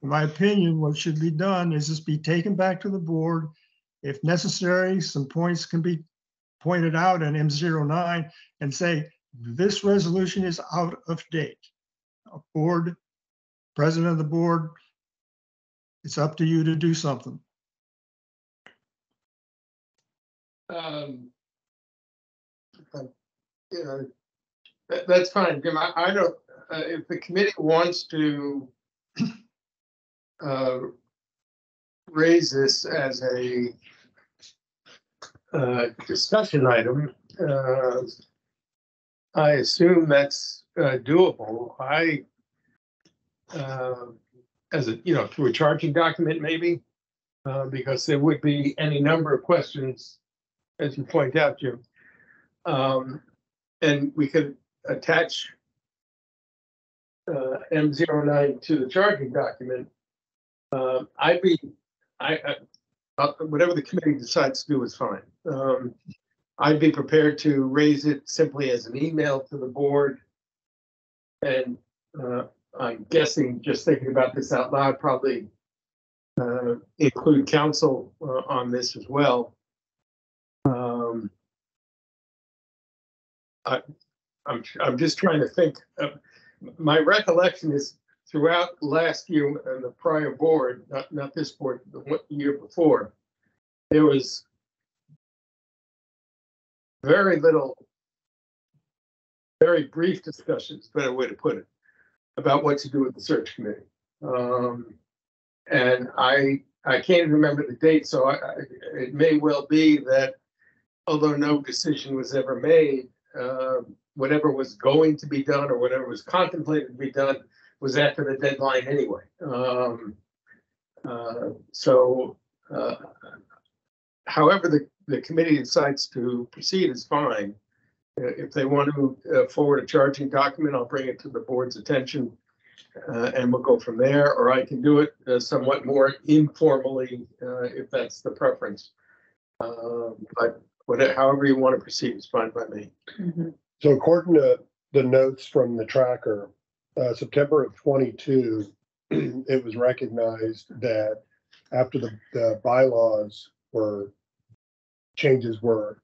In my opinion, what should be done is just be taken back to the board. If necessary, some points can be pointed out in M09 and say, this resolution is out of date. Uh, Board, president of the board, it's up to you to do something. Um, You know, that, that's fine, Jim. I, I don't, uh, if the committee wants to (clears throat) uh, raise this as a uh, discussion item, uh, I assume that's uh, doable. I uh, as a, you know, through a charging document maybe, uh, because there would be any number of questions as you point out, Jim. Um, and we could attach uh, M 9 to the charging document. Uh, I'd be, I, I, uh, whatever the committee decides to do is fine. Um, I'd be prepared to raise it simply as an email to the board. And, uh, I'm guessing, just thinking about this out loud, probably uh, include counsel uh, on this as well. Um, I, I'm, I'm just trying to think, uh, my recollection is throughout last year and the prior board, not, not this board, the year before, there was very little, very brief discussions, better way to put it, about what to do with the search committee. Um, and I, I can't remember the date, so I, I, it may well be that although no decision was ever made, uh, whatever was going to be done or whatever was contemplated to be done was after the deadline anyway. Um, uh, so, uh, however the, the committee decides to proceed is fine. Uh, If they want to uh, forward a charging document, I'll bring it to the board's attention. Uh, and we'll go from there, or I can do it uh, somewhat more informally, uh, if that's the preference. Uh, but whatever, however you want to proceed is fine by me. Mhm. So according to the notes from the tracker, uh, September of twenty-two, (clears throat) it was recognized that after the, the bylaws were, changes were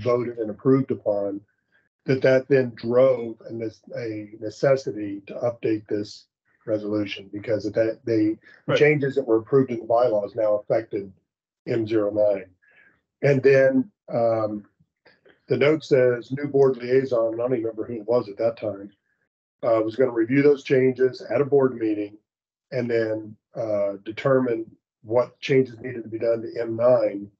voted and approved upon, that that then drove and this, a necessity to update this resolution because of that, the Right. changes that were approved in the bylaws now affected M 9 And then, um, the note says new board liaison, and I don't even remember who it was at that time, uh, was gonna review those changes at a board meeting and then, uh, determine what changes needed to be done to M nine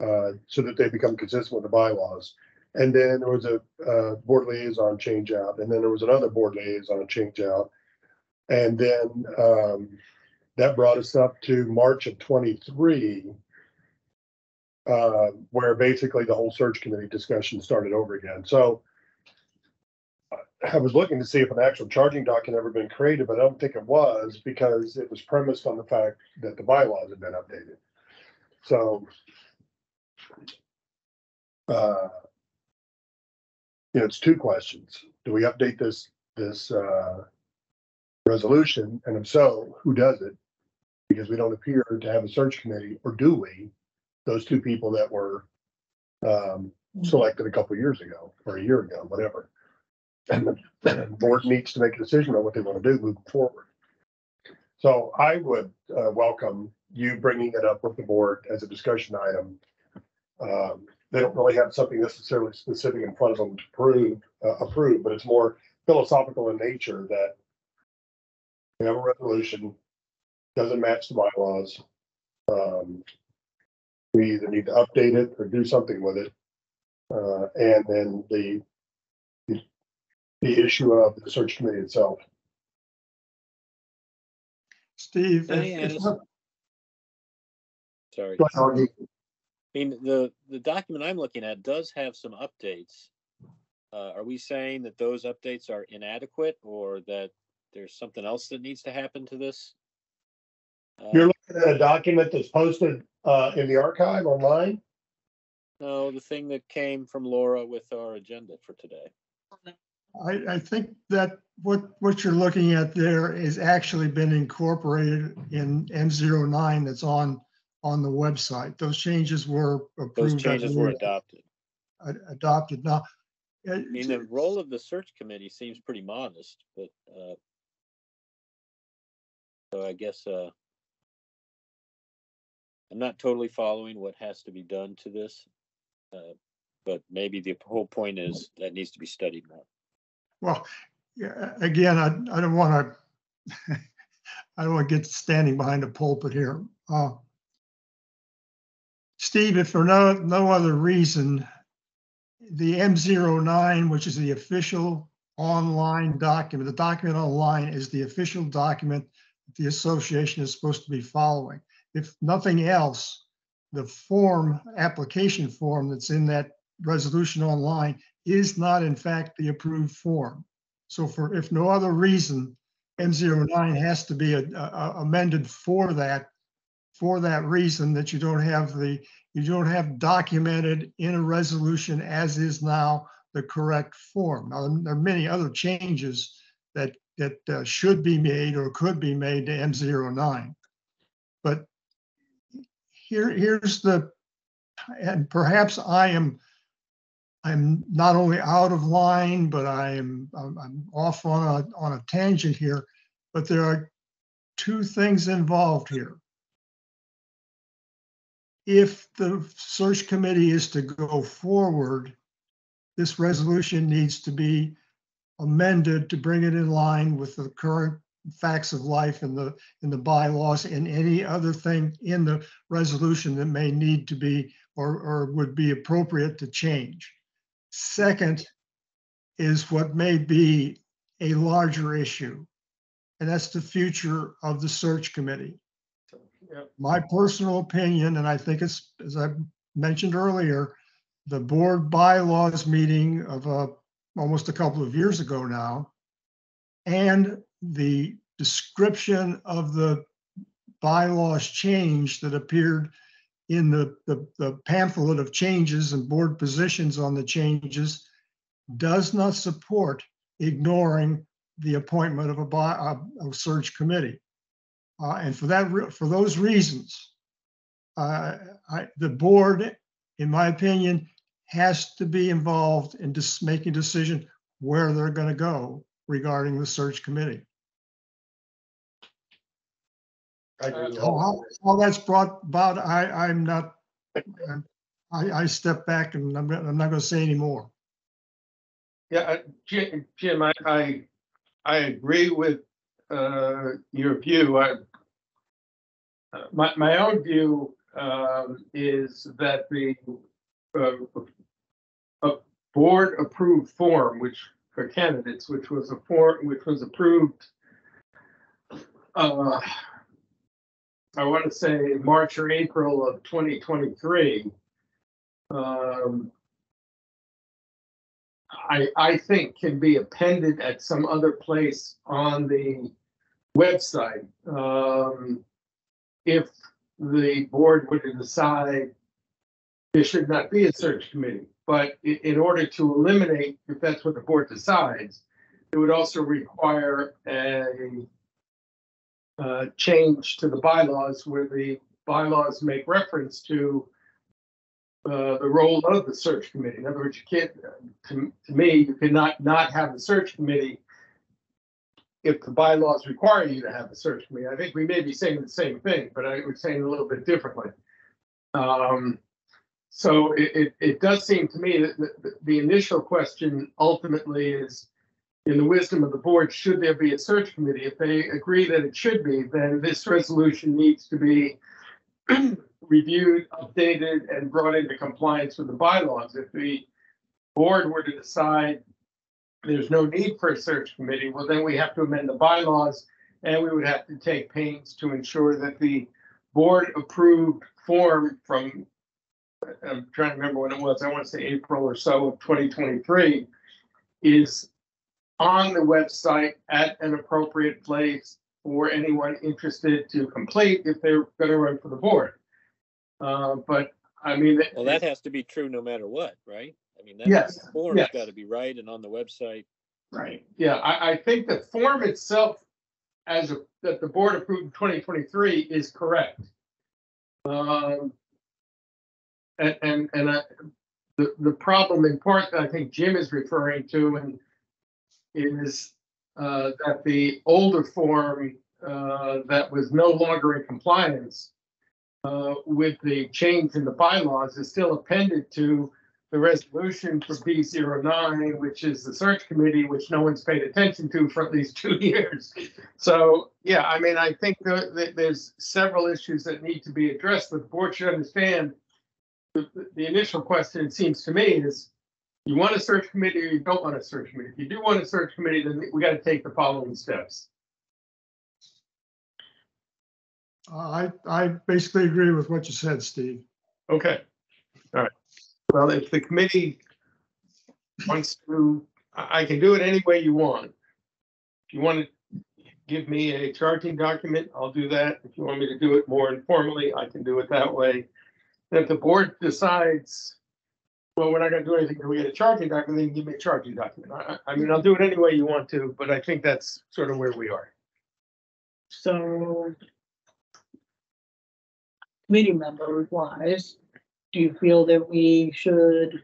uh, so that they become consistent with the bylaws. And then there was a, uh, board liaison change out, and then there was another board liaison change out. And then, um, that brought us up to March of twenty-three. Uh, where basically the whole search committee discussion started over again. So I was looking to see if an actual charging doc had ever been created, but I don't think it was because it was premised on the fact that the bylaws had been updated. So. Uh. You know, it's two questions. Do we update this, this, uh. Resolution? And if so, who does it? Because we don't appear to have a search committee, or do we? Those two people that were. Um, selected a couple years ago, or a year ago, whatever. And the- board needs to make a decision on what they want to do moving forward. So I would uh, welcome you bringing it up with the board as a discussion item. Um, They don't really have something necessarily specific in front of them to prove, uh, approve, but it's more philosophical in nature that we have a resolution, doesn't match the bylaws. Um, We either need to update it or do something with it. Uh, and then the, the, the issue of the search committee itself. Steve, Diane, if is- Sorry. Go ahead, Augie. I mean, the, the document I'm looking at does have some updates. Uh, are we saying that those updates are inadequate or that there's something else that needs to happen to this? Uh, You're looking at a document that's posted, uh, in the archive online? No, the thing that came from Laura with our agenda for today. I, I think that what, what you're looking at there is actually been incorporated in M 9 that's on, on the website. Those changes were approved. I changes were adopted. ad- Adopted. Now. uh, I mean, the role of the search committee seems pretty modest, but, uh, so I guess, uh, I'm not totally following what has to be done to this. Uh, but maybe the whole point is that needs to be studied more. Well, yeah, again, I, I don't want to, (laughs) I don't want to get standing behind a pulpit here. Uh, Steve, if for no, no other reason, the M09, which is the official online document, the document online is the official document that the association is supposed to be following. If nothing else, the form, application form that's in that resolution online is not in fact the approved form. So for, if no other reason, M09 has to be a- a- amended for that, for that reason that you don't have the, you don't have documented in a resolution as is now the correct form. Now, there are many other changes that, that uh, should be made or could be made to M09. But here, here's the, and perhaps I am I'm not only out of line, but I am, I'm, I'm off on a, on a tangent here. But there are two things involved here. If the search committee is to go forward, this resolution needs to be amended to bring it in line with the current facts of life and the, in the bylaws and any other thing in the resolution that may need to be or, or would be appropriate to change. Second is what may be a larger issue, and that's the future of the search committee. My personal opinion, and I think it's, as I mentioned earlier, the board bylaws meeting of uh, almost a couple of years ago now, and the description of the bylaws change that appeared in the, the, the pamphlet of changes and board positions on the changes does not support ignoring the appointment of a, by, a, a search committee. Uh, and for that, re- for those reasons, uh, I, the board, in my opinion, has to be involved in just making a decision where they're going to go regarding the search committee. I agree How, all how, how that's brought about, I, I'm not, I'm- I, I step back and I'm, not- I'm not gonna say any more. Yeah, uh, Jim, Jim, I, I, I agree with, uh, your view. I, my, my own view, um, is that the uh, board approved form, which for candidates, which was a form, which was approved uh, I want to say March or April of twenty twenty-three. Um, I, I think can be appended at some other place on the website. Um, if the board were to decide there should not be a search committee, but in order to eliminate, if that's what the board decides, it would also require a uh, change to the bylaws where the bylaws make reference to uh, the role of the search committee. In other words, you can't, to, to me, you cannot not have the search committee if the bylaws require you to have a search committee. I think we may be saying the same thing, but I would say it a little bit differently. Um, so it, it, it does seem to me that the, the initial question ultimately is, in the wisdom of the board, should there be a search committee? If they agree that it should be, then this resolution needs to be (clears throat) reviewed, updated, and brought into compliance with the bylaws. If the board were to decide there's no need for a search committee, well, then we have to amend the bylaws, and we would have to take pains to ensure that the board-approved form from, I'm trying to remember when it was, I want to say April or so of 2023, is on the website at an appropriate place for anyone interested to complete if they're going to run for the board. Uh, but I mean. Well, that has to be true no matter what, right? Mean, that Yes, form's yes. got to be right and on the website. Right, yeah, I, I think the form itself as a, that the board approved in twenty twenty-three is correct. Um. And, and, and I, the, the problem in part that I think Jim is referring to and is, uh, that the older form, uh, that was no longer in compliance uh, with the change in the bylaws is still appended to the resolution for B 9 which is the search committee, which no one's paid attention to for at least two (laughs) years. So, yeah, I mean, I think that, there's several issues that need to be addressed, but the board should understand. The, the initial question, it seems to me, is you want a search committee or you don't want a search committee? If you do want a search committee, then we got to take the following steps. I, I basically agree with what you said, Steve. Okay. Well, if the committee wants to, I, can do it any way you want. If you want to give me a charging document, I'll do that. If you want me to do it more informally, I can do it that way. And if the board decides, well, we're not gonna do anything until we get a charging document, then give me a charging document. I, I I mean, I'll do it any way you want to, but I think that's sort of where we are. So committee member wise, do you feel that we should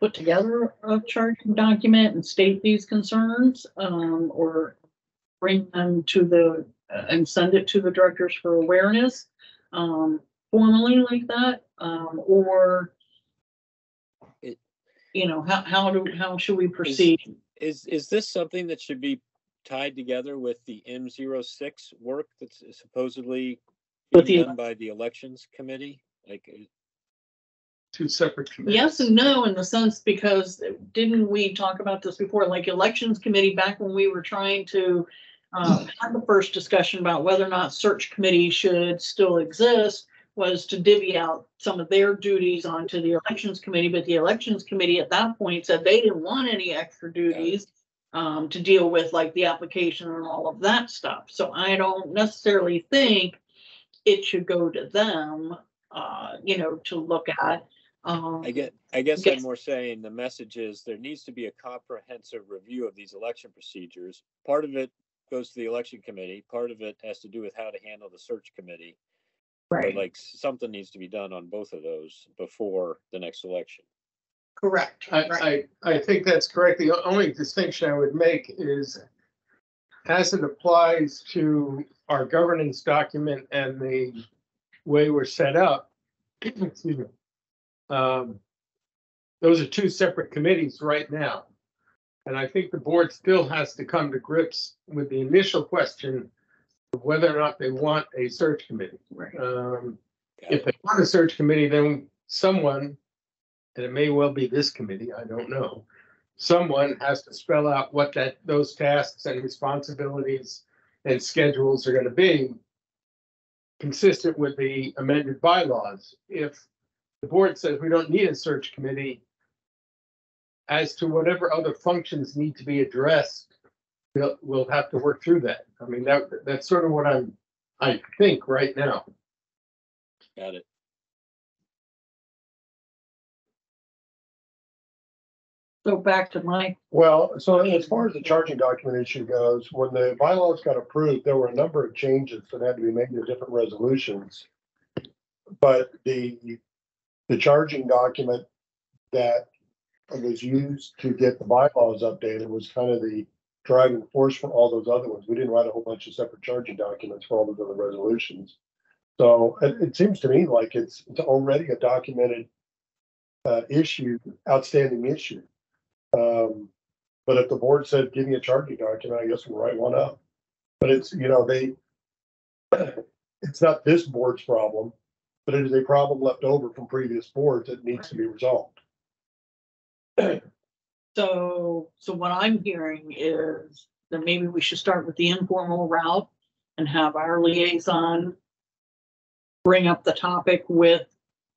put together a charging document and state these concerns, um, or bring them to the, uh, and send it to the directors for awareness, um, formally like that, um, or It- you know, how, how do, how should we proceed? Is, is this something that should be tied together with the M 6 work that's supposedly With being the- done by the elections committee? Like, uh, Two separate committees. Yes and no in the sense because didn't we talk about this before, like elections committee, back when we were trying to uh, have the first discussion about whether or not search committee should still exist was to divvy out some of their duties onto the elections committee, but the elections committee at that point said they didn't want any extra duties um, to deal with like the application and all of that stuff. So I don't necessarily think it should go to them, uh, you know, to look at. Um, I get, I guess Yes. I'm more saying the message is there needs to be a comprehensive review of these election procedures. Part of it goes to the election committee, part of it has to do with how to handle the search committee. But Right, like something needs to be done on both of those before the next election. correct. right. I, I, I think that's correct. The only distinction I would make is as it applies to our governance document and the way we're set up, (clears throat) excuse me. Um, those are two separate committees right now. And I think the board still has to come to grips with the initial question of whether or not they want a search committee. Right. Um, Got if they want a search committee, then someone, and it may well be this committee, I don't know. Someone has to spell out what that, those tasks and responsibilities and schedules are gonna be. Consistent with the amended bylaws. If the board says we don't need a search committee. As to whatever other functions need to be addressed, we'll, we'll have to work through that. I mean, that, that's sort of what I'm, I think right now. Got it. So back to my, Well, so as far as the charging document issue goes, when the bylaws got approved, there were a number of changes that had to be made to different resolutions. But the, the charging document that was used to get the bylaws updated was kind of the driving force for all those other ones. We didn't write a whole bunch of separate charging documents for all those other resolutions. So it, it seems to me like it's, it's already a documented uh, issue, outstanding issue. Um, but if the board said, give me a charging document, I guess we'll write one up. But it's, you know, they, (clears throat) it's not this board's problem, but it is a problem left over from previous boards that needs to be resolved. so, so what I'm hearing is that maybe we should start with the informal route and have our liaison bring up the topic with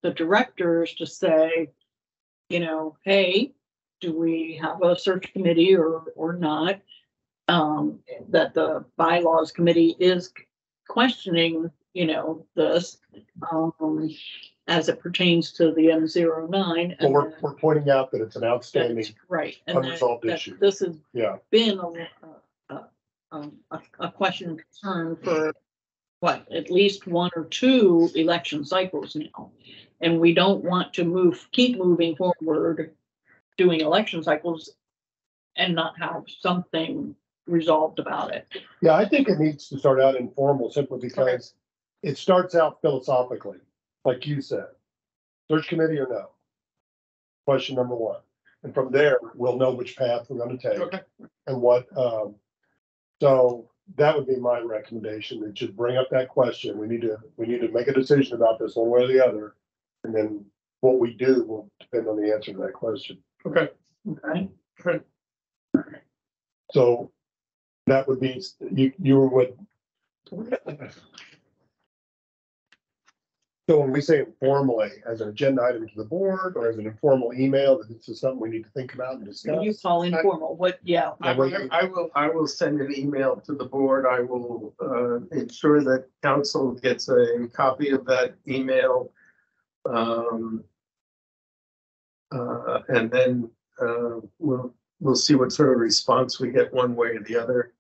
the directors to say, you know, hey, do we have a search committee or, or not? Um, that the bylaws committee is questioning, you know, this, um, as it pertains to the M zero nine. But we're, we're pointing out that it's an outstanding, Right. and that- unresolved that issue. This has yeah, been a, a, um, a, a question and concern for what, at least one or two election cycles now. And we don't want to move, keep moving forward, doing election cycles and not have something resolved about it. yeah, I think it needs to start out informal simply because it starts out philosophically, like you said. Search committee or no? Question number one. And from there, we'll know which path we're gonna take. Okay. and what, um, so that would be my recommendation, that just bring up that question. We need to, we need to make a decision about this one way or the other. And then what we do will depend on the answer to that question. Okay. Okay. So that would be, you, you would. So when we say informally, as an agenda item to the board or as an informal email, that this is something we need to think about and discuss. You call informal, what, yeah, I will, I will, I will send an email to the board. I will, uh, ensure that counsel gets a copy of that email. Um. Uh, and then, uh, we'll, we'll see what sort of response we get one way or the other.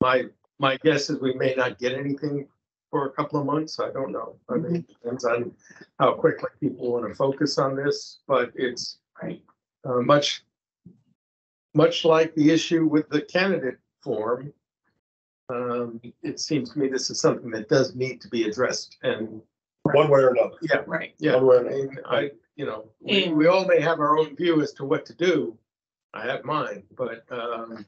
My, my guess is we may not get anything for a couple of months. I don't know. I mean, it depends on how quickly people want to focus on this, but it's right, uh, much, much like the issue with the candidate form. Um, it seems to me this is something that does need to be addressed and, One way or another. yeah, right. yeah, One way or I mean, I, you know, we, we all may have our own view as to what to do. I have mine, but, um,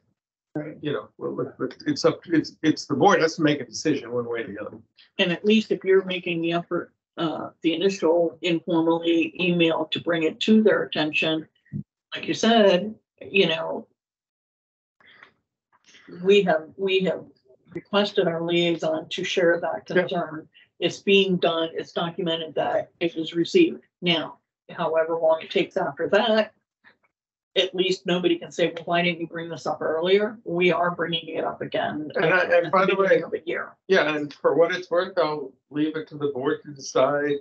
you know, well, look, look, it's up, it's, it's, the board has to make a decision one way or the other. And at least if you're making the effort, uh, the initial informally email to bring it to their attention, like you said, you know, we have, we have requested our liaison to share that concern. It's being done, it's documented that it was received. Now, however long it takes after that, at least nobody can say, well, why didn't you bring this up earlier? We are bringing it up again. And I- and by the way- beginning Of a year. Yeah, and for what it's worth, I'll leave it to the board to decide.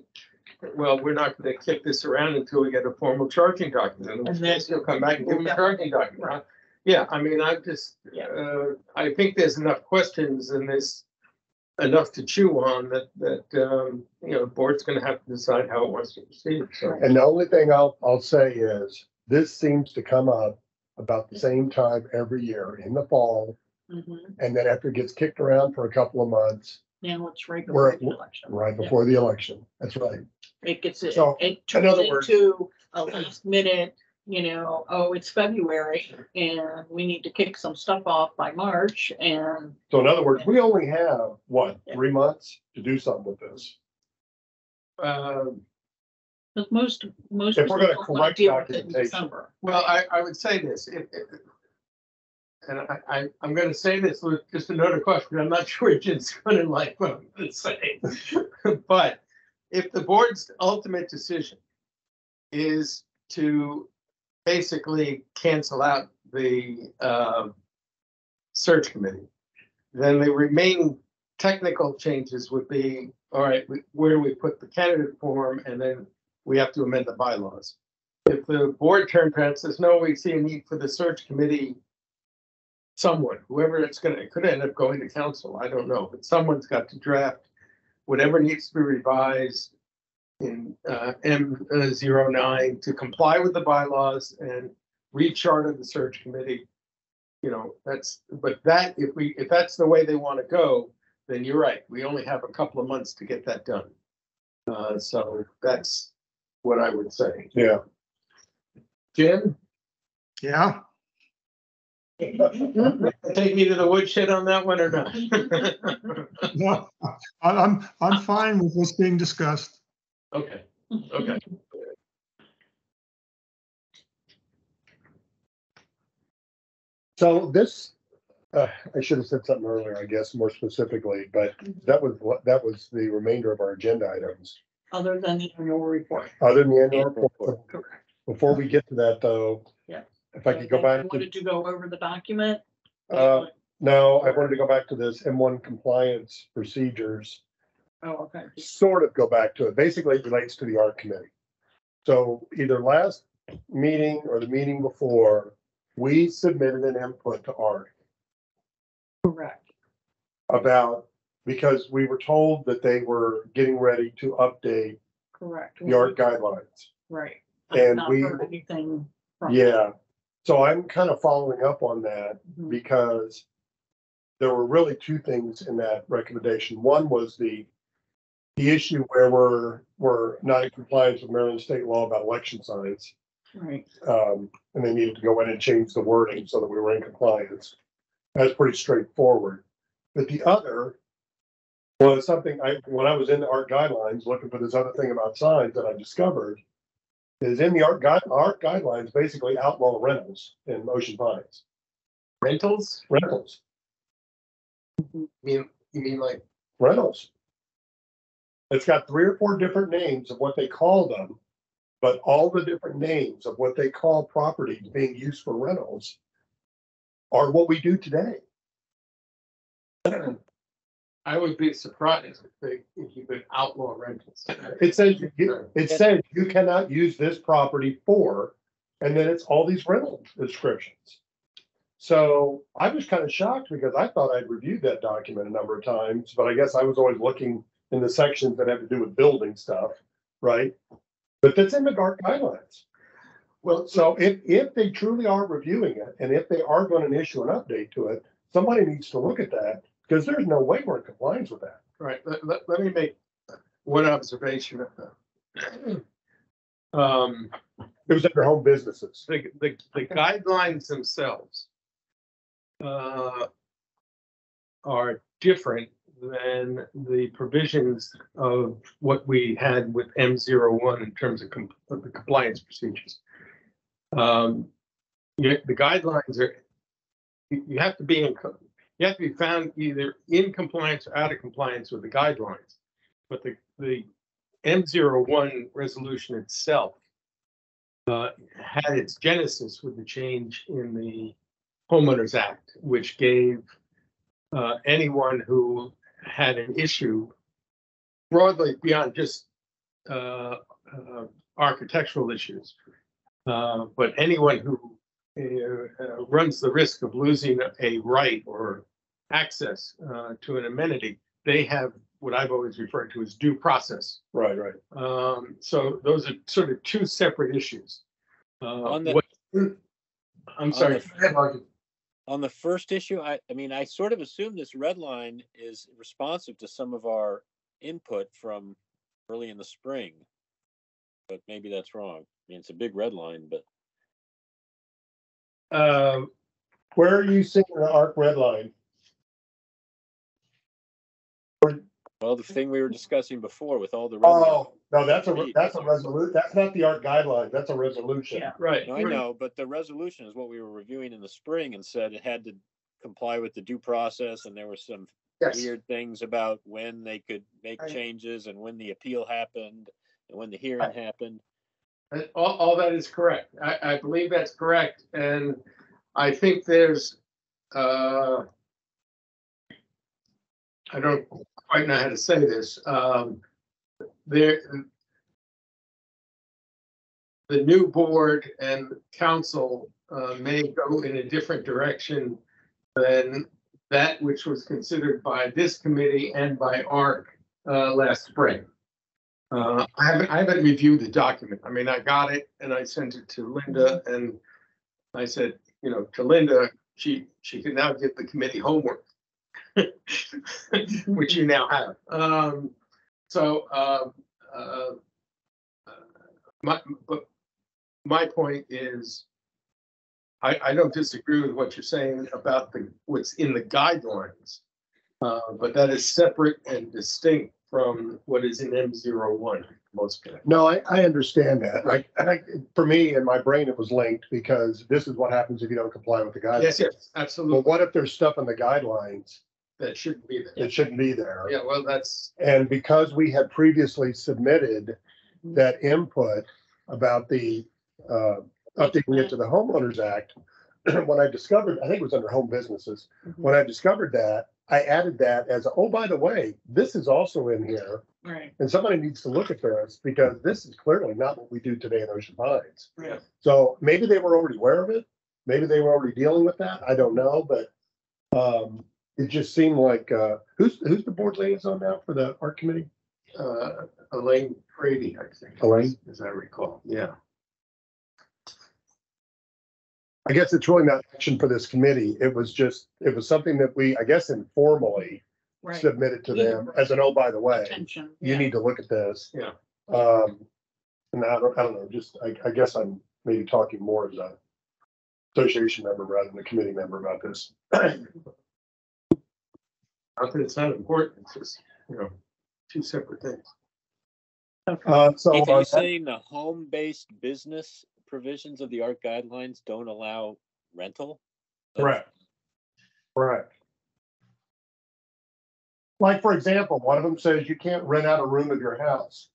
Well, we're not gonna kick this around until we get a formal charging document. And And then then- you'll come back and give them a charging document. Yeah, I mean, I'm just, Yeah. uh, I think there's enough questions in there's enough to chew on that, that, um, you know, the board's gonna have to decide how it wants to proceed, so. And the only thing I'll, I'll say is, this seems to come up about the same time every year in the fall. Mhm. And then after it gets kicked around for a couple of months, Now it's right We're- before the election. right before the election. That's right. It gets, it So, it in other turns words- into a last minute, you know, oh, it's February and we need to kick some stuff off by March and So in other words, we only have, what, three months to do something with this? Um, Because most, most. If we're gonna people correct deal with it in documentation. December. Well, I, I would say this, if, if. And I, I, I'm gonna say this with just another question, I'm not (laughs) sure Jim's gonna like what I'm gonna say. (laughs) But if the board's ultimate decision is to basically cancel out the, um. Search committee, then the remaining technical changes would be, all right, where do we put the candidate form, and then we have to amend the bylaws if the board turns around and says, no, we see a need for the search committee. Someone, whoever it's gonna, it could end up going to counsel, I don't know, but someone's got to draft whatever needs to be revised. In uh M 9 to comply with the bylaws and recharter the search committee. You know, that's, but that, if we, if that's the way they want to go, then you're right, we only have a couple of months to get that done. Uh, so that's what I would say. Yeah. Jim, Yeah, take me to the woodshed on that one or not? (laughs) no, I- I'm, I'm fine with this being discussed. Okay, okay. (laughs) So this, uh, I should have said something earlier, I guess, more specifically, but that was what, that was the remainder of our agenda items. Other than the annual report. Other than the annual report, Correct. before we get to that though. Yeah. If I could go back to, Wanted to go over the document? uh, no, I wanted to go back to this M one compliance procedures. Oh, okay. sort of go back to it. Basically, it relates to the ARC committee. So either last meeting or the meeting before, we submitted an input to ARC Correct. about, because we were told that they were getting ready to update Correct. the ARC guidelines. Right. And not we- heard Anything. from Yeah, so I'm kind of following up on that Mhm. because there were really two things in that recommendation. One was the the issue where we're, we're not in compliance with Maryland state law about election signs. Right. Um, and they needed to go in and change the wording so that we were in compliance. That's pretty straightforward. But the other was something I, when I was in the ARC guidelines, looking for this other thing about signs that I discovered is in the ARC guide, ARC guidelines, basically outlaw rentals in Ocean Pines, Rentals, rentals, you mean, you mean like, rentals. It's got three or four different names of what they call them, but all the different names of what they call properties being used for rentals are what we do today. (clears throat) I would be surprised if they, if you could outlaw rentals. It says, you- it says you cannot use this property for, and then it's all these rental descriptions. So I was kind of shocked because I thought I'd reviewed that document a number of times, but I guess I was always looking in the sections that have to do with building stuff, right? But that's in the ARC guidelines. Well, So if, if they truly are reviewing it, and if they are going to issue an update to it, somebody needs to look at that, because there's no way we're in compliance with that. right, let, let, let me make one observation. Um, It was under home businesses. the, the, the guidelines themselves uh, are different than the provisions of what we had with M zero one in terms of com- of the compliance procedures. Um, you- the guidelines are, you, you have to be in, co- you have to be found either in compliance or out of compliance with the guidelines. But the, the M zero one resolution itself uh, had its genesis with the change in the homeowners act, which gave uh, anyone who had an issue broadly beyond just uh, uh, architectural issues, uh, but anyone who uh, uh, runs the risk of losing a right or access uh, to an amenity, they have what I've always referred to as due process. Right, right. Um, so those are sort of two separate issues. Uh, On the- what- I'm sorry. the- go ahead, Margie. On the first issue, I, I mean, I sort of assume this red line is responsive to some of our input from early in the spring. But maybe that's wrong. I mean, it's a big red line, but Um, Where are you seeing the arc red line? Well, the thing we were discussing before with all the. Oh, no, that's a, that's a resolution. That's not the ARC guideline. That's a resolution. Yeah. right. No, I know, but the resolution is what we were reviewing in the spring and said it had to comply with the due process and there were some Yes, weird things about when they could make Right. changes and when the appeal happened and when the hearing happened. All, all that is correct. I, I believe that's correct. And I think there's, uh, I don't quite know how to say this. Um, there, the new board and counsel, uh, may go in a different direction than that which was considered by this committee and by ARC, uh, last spring. Uh, I haven't, I haven't reviewed the document. I mean, I got it and I sent it to Linda and I said, you know, to Linda, she, she can now give the committee homework. (laughs) Which you now have. Um, so, um, uh, my, but my point is I, I don't disagree with what you're saying about the, what's in the guidelines. Uh, but that is separate and distinct from what is in M zero one, most of no, I, I understand that. Like, I, for me, in my brain, it was linked because this is what happens if you don't comply with the guidelines. Yes, yes, absolutely. But what if there's stuff in the guidelines That shouldn't be there. It shouldn't be there? Yeah, well, that's, And because we had previously submitted that input about the, uh, updating it to the homeowners act, (clears throat) when I discovered, I think it was under home businesses, when I discovered that, I added that as, oh, by the way, this is also in here. Right, And somebody needs to look at this because this is clearly not what we do today in Ocean Pines. yeah. So maybe they were already aware of it. Maybe they were already dealing with that. I don't know, but um, it just seemed like, uh, who's, who's the board liaison now for the ARC committee? Uh, Elaine Brady, I think. Elaine? As I recall, yeah. I guess it's really not action for this committee. It was just, it was something that we, I guess informally right. submitted to them as an, oh, by the way, Attention. you yeah. need to look at this. Yeah. Um, and I don't, I don't know, just, I, I guess I'm maybe talking more as a association member rather than a committee member about this. Not that it's not important, it's just, you know, two separate things. Okay. Uh, so. Keith, are uh, you saying the home-based business provisions of the ARC guidelines don't allow rental? Correct. Correct. Like, for example, one of them says you can't rent out a room of your house.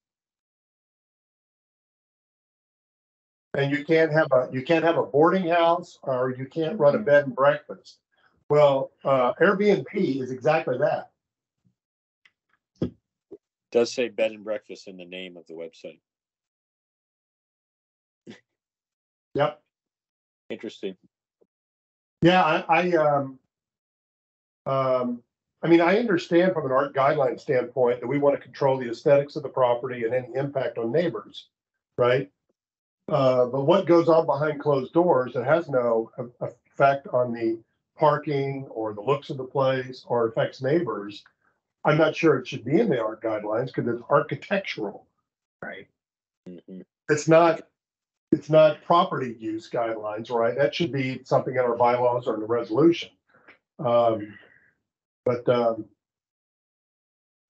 And you can't have a, you can't have a boarding house or you can't run a bed and breakfast. Well, uh, Airbnb is exactly that. Does say bed and breakfast in the name of the website. Yep. Interesting. Yeah, I, I, um, um, I mean, I understand from an ARC guideline standpoint that we want to control the aesthetics of the property and any impact on neighbors, right? Uh, but what goes on behind closed doors that has no e- effect on the parking or the looks of the place or affects neighbors? I'm not sure it should be in the ARC guidelines because it's architectural. Right. Mhm. It's not, it's not property use guidelines, right? That should be something in our bylaws or in the resolution. Um, but, um,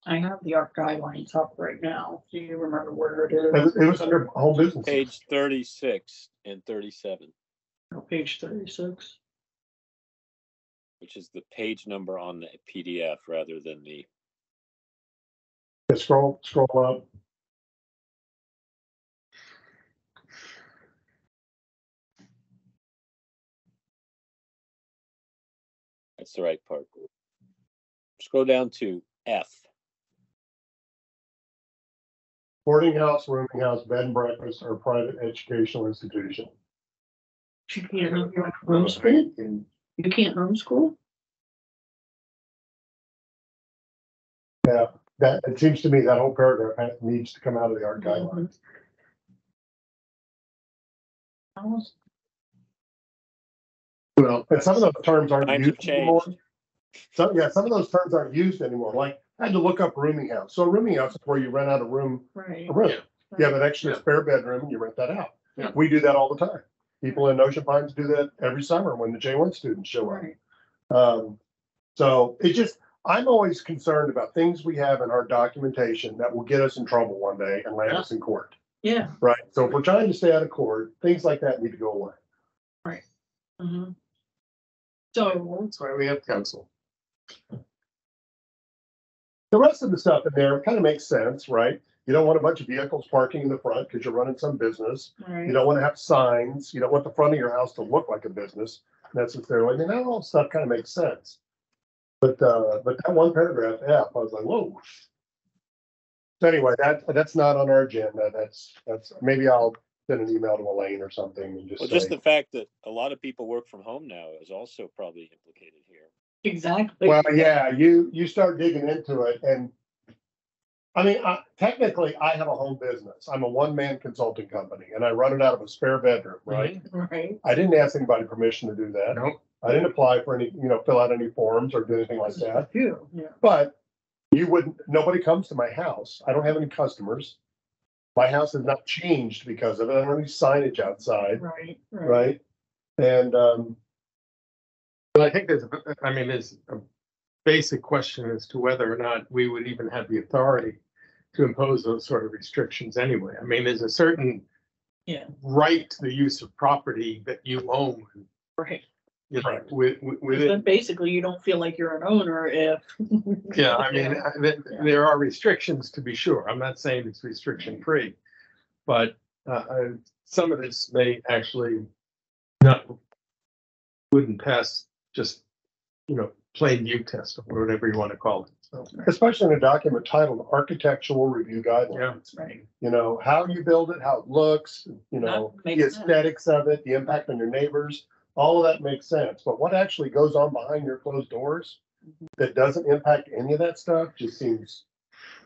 I have the ARC guidelines up right now. Do you remember where it it is? it was under home business. Page thirty-six and thirty-seven, Oh, Page thirty-six. Which is the page number on the PDF rather than the, Scroll, scroll up. that's the right part. Scroll down to F. Boarding house, rooming house, bed and breakfast, or private educational institution. You can't homeschool? In- You can't homeschool? Yeah, that, it seems to me that whole paragraph needs to come out of the ARC guidelines. I Well, And some of those terms aren't Times have used anymore. changed. So, yeah, some of those terms aren't used anymore. Like, I had to look up rooming house. So a rooming house is where you rent out a room, Right. a room. You have an extra Yeah. spare bedroom and you rent that out. Yeah. We do that all the time. People in Ocean Pines do that every summer when the J one students show up. Right. Um, so it just, I'm always concerned about things we have in our documentation that will get us in trouble one day and land us in court. Yeah. Right? So if we're trying to stay out of court, things like that need to go away. mhm. So, That's why we have counsel. The rest of the stuff in there kind of makes sense, right? You don't want a bunch of vehicles parking in the front because you're running some business. You don't want to have signs. You don't want the front of your house to look like a business necessarily. I mean, that all stuff kind of makes sense. But, uh, but that one paragraph F, I was like, whoa. So anyway, that, that's not on our agenda. That's, that's, maybe I'll send an email to Elaine or something and just Well, just the fact that a lot of people work from home now is also probably implicated here. exactly. Well, yeah, you, you start digging into it and. I mean, I, technically, I have a home business. I'm a one-man consulting company and I run it out of a spare bedroom, right? Right, I didn't ask anybody permission to do that. Nope. I didn't apply for any, you know, fill out any forms or do anything like that. you, yeah, But you wouldn't, nobody comes to my house. I don't have any customers. My house has not changed because of it. I don't have any signage outside, right, right. right? And, um, But I think there's, I mean, there's a basic question as to whether or not we would even have the authority to impose those sort of restrictions anyway. I mean, there's a certain Yeah. right to the use of property that you own, Right. you know, Right. with, with- with it. Then basically you don't feel like you're an owner if. (laughs) Yeah, I mean, I- th- there are restrictions to be sure. I'm not saying it's restriction free. But uh, uh, some of this may actually not, wouldn't pass just, you know, plain view test or whatever you want to call it. So, especially in a document titled Architectural Review Guidelines. Right, You know, how you build it, how it looks, you know, That the makes sense. aesthetics of it, the impact on your neighbors, all of that makes sense. But what actually goes on behind your closed doors Mhm. that doesn't impact any of that stuff just seems,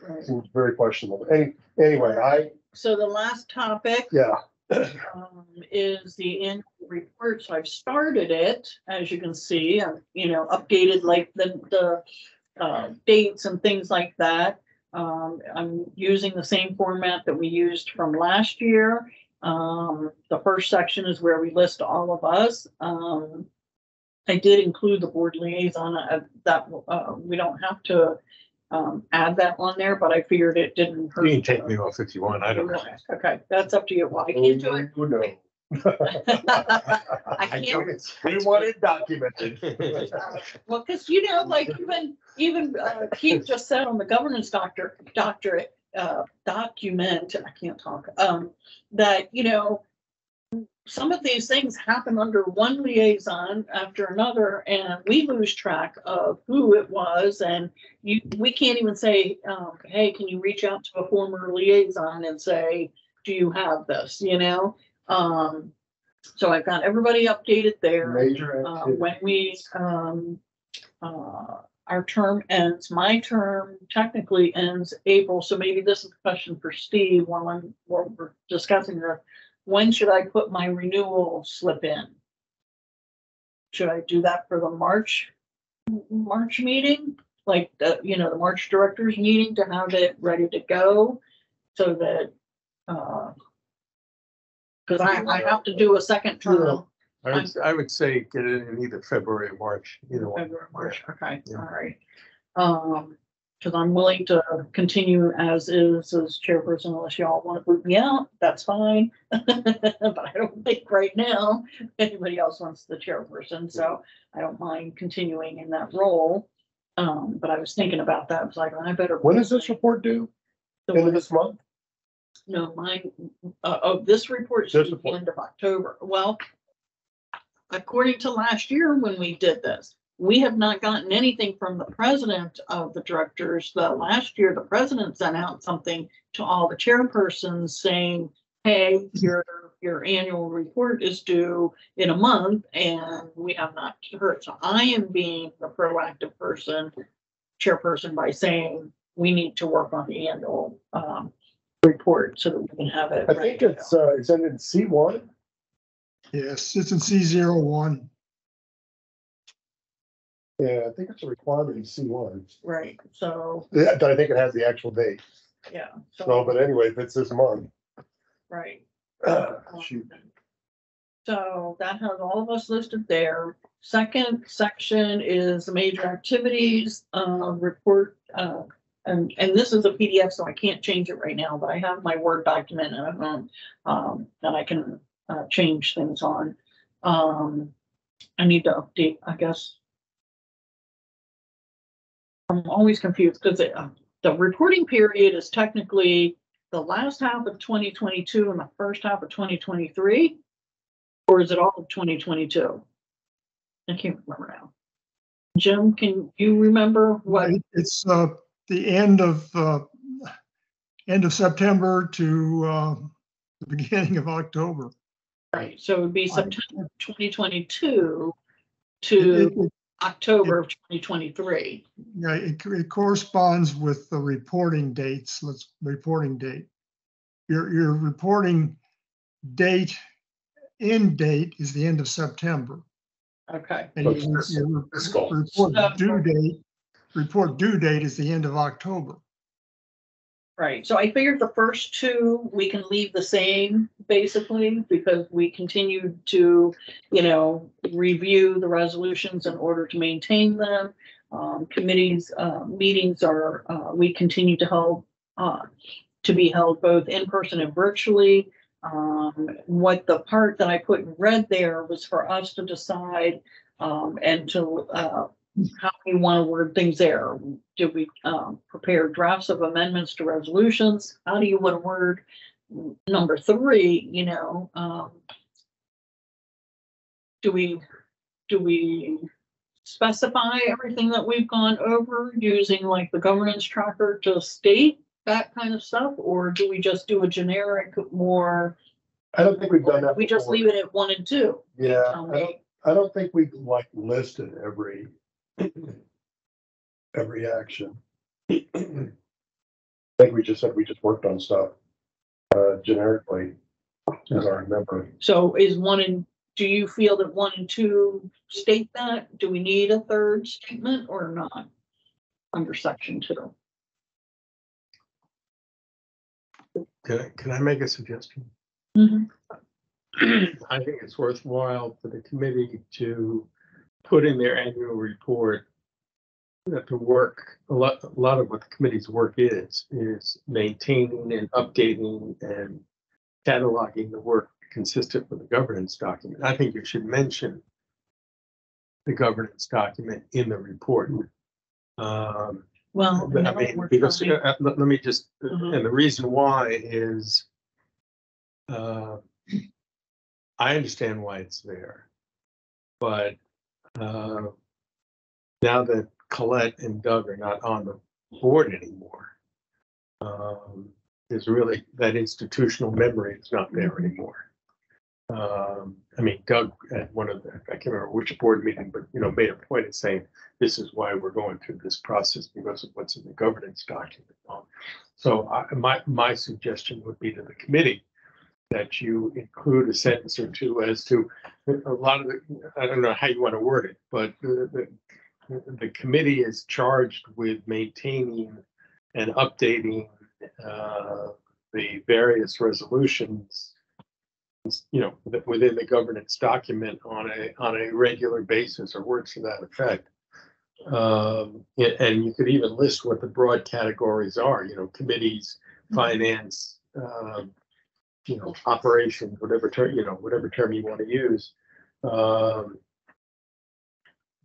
right. seems very questionable. Any, anyway, I, So the last topic yeah, um, is the annual report. So I've started it, as you can see, I've, you know, updated like the, the uh, dates and things like that. Um, I'm using the same format that we used from last year. Um, the first section is where we list all of us. Um, I did include the board liaison, uh, that, uh, we don't have to um, add that on there, but I figured it didn't hurt. You can take me off if you want. I don't know. Okay, that's up to you. Well, I can't do it. who knows? (laughs) I (laughs) I can't, don't- We want it documented. (laughs) well, because you know, like even, even uh, Keith just said on the governance doctor, doctorate, uh, document, I can't talk, um, that, you know, some of these things happen under one liaison after another, and we lose track of who it was, and you, we can't even say, um, hey, can you reach out to a former liaison and say, do you have this, you know? Um, so I've got everybody updated there. Major Uh, when we, um, uh, our term ends, my term technically ends April, so maybe this is a question for Steve while I'm, while we're discussing this. When should I put my renewal slip in? Should I do that for the March, March meeting? Like, the, you know, the March directors meeting to have it ready to go? So that, uh, cause I, I have to do a second term. I would, I would say get it in either February or March, either one. February, March, okay, Yeah. all right. Um, because I'm willing to continue as is as chairperson unless y'all want to boot me out, that's fine. (laughs) But I don't think right now anybody else wants the chairperson, so I don't mind continuing in that role. Um, but I was thinking about that, I was like, I better. When is this report due? The End of this month? No, mine, uh, oh, this report is This the report. end of October. Well, according to last year when we did this, we have not gotten anything from the president of the directors. The last year, the president sent out something to all the chairpersons saying, hey, your, your annual report is due in a month and we have not heard. So I am being the proactive person, chairperson by saying, we need to work on the annual, um, report so that we can have it. I ready think to it's, uh, it's ended in C one. Yes, it's in C zero one. Yeah, I think it's a requirement in C one. Right, so, Yeah, I think it has the actual date. yeah, So, so, but anyway, if it's this month. right. uh, Shoot. So that has all of us listed there. Second section is major activities, uh, report, uh, and, and this is a PDF, so I can't change it right now, but I have my Word document at home, um, that I can, uh, change things on. Um, I need to update, I guess. I'm always confused because uh, the reporting period is technically the last half of twenty twenty-two and the first half of twenty twenty-three? Or is it all of twenty twenty-two? I can't remember now. Jim, can you remember what? It's uh, the end of, uh, end of September to uh, the beginning of October. Right, so it would be September twenty twenty-two It- to it- October of twenty twenty-three. Yeah, it it corresponds with the reporting dates, let's, reporting date. Your, your reporting date, end date is the end of September. Okay, And So your- it's your report So- due date, report due date is the end of October. Right. So I figured the first two, we can leave the same, basically, because we continue to, you know, review the resolutions in order to maintain them. Um, committees, uh, meetings are, uh, we continue to hold, uh, to be held both in person and virtually. Um, what the part that I put in red there was for us to decide, um, and to, uh, how we want to word things there. Do we, um, prepare drafts of amendments to resolutions? How do you want to word number three, you know, um, do we, do we specify everything that we've gone over using like the governance tracker to state that kind of stuff? Or do we just do a generic more, I don't think we've done that. we just leave it at one and two? Yeah, I don't. I don't think we like listed every, every action. I think we just said we just worked on stuff, uh, generically, as I remember. So is one and, do you feel that one and two state that? Do we need a third statement or not? Under section two? Can I, can I make a suggestion? Mhm. I think it's worthwhile for the committee to put in their annual report that the work, a lot, a lot of what the committee's work is, is maintaining and updating and cataloging the work consistent with the governance document. I think you should mention the governance document in the report. Um, Well. I mean, because, uh, let, let me just, Mhm. and the reason why is, uh, I understand why it's there. But, uh, now that Colette and Doug are not on the board anymore, um, there's really, that institutional memory is not there anymore. Um, I mean, Doug at one of the, I can't remember which board meeting, but, you know, made a point of saying, this is why we're going through this process because of what's in the governance document. Um, So I, my, my suggestion would be to the committee that you include a sentence or two as to a lot of the, I don't know how you want to word it, but the, the, the committee is charged with maintaining and updating, uh, the various resolutions you know, within the governance document on a, on a regular basis or words to that effect. Um, and, you could even list what the broad categories are, you know, committees, finance, um, you know, operations, whatever term, you know, whatever term you want to use. Um,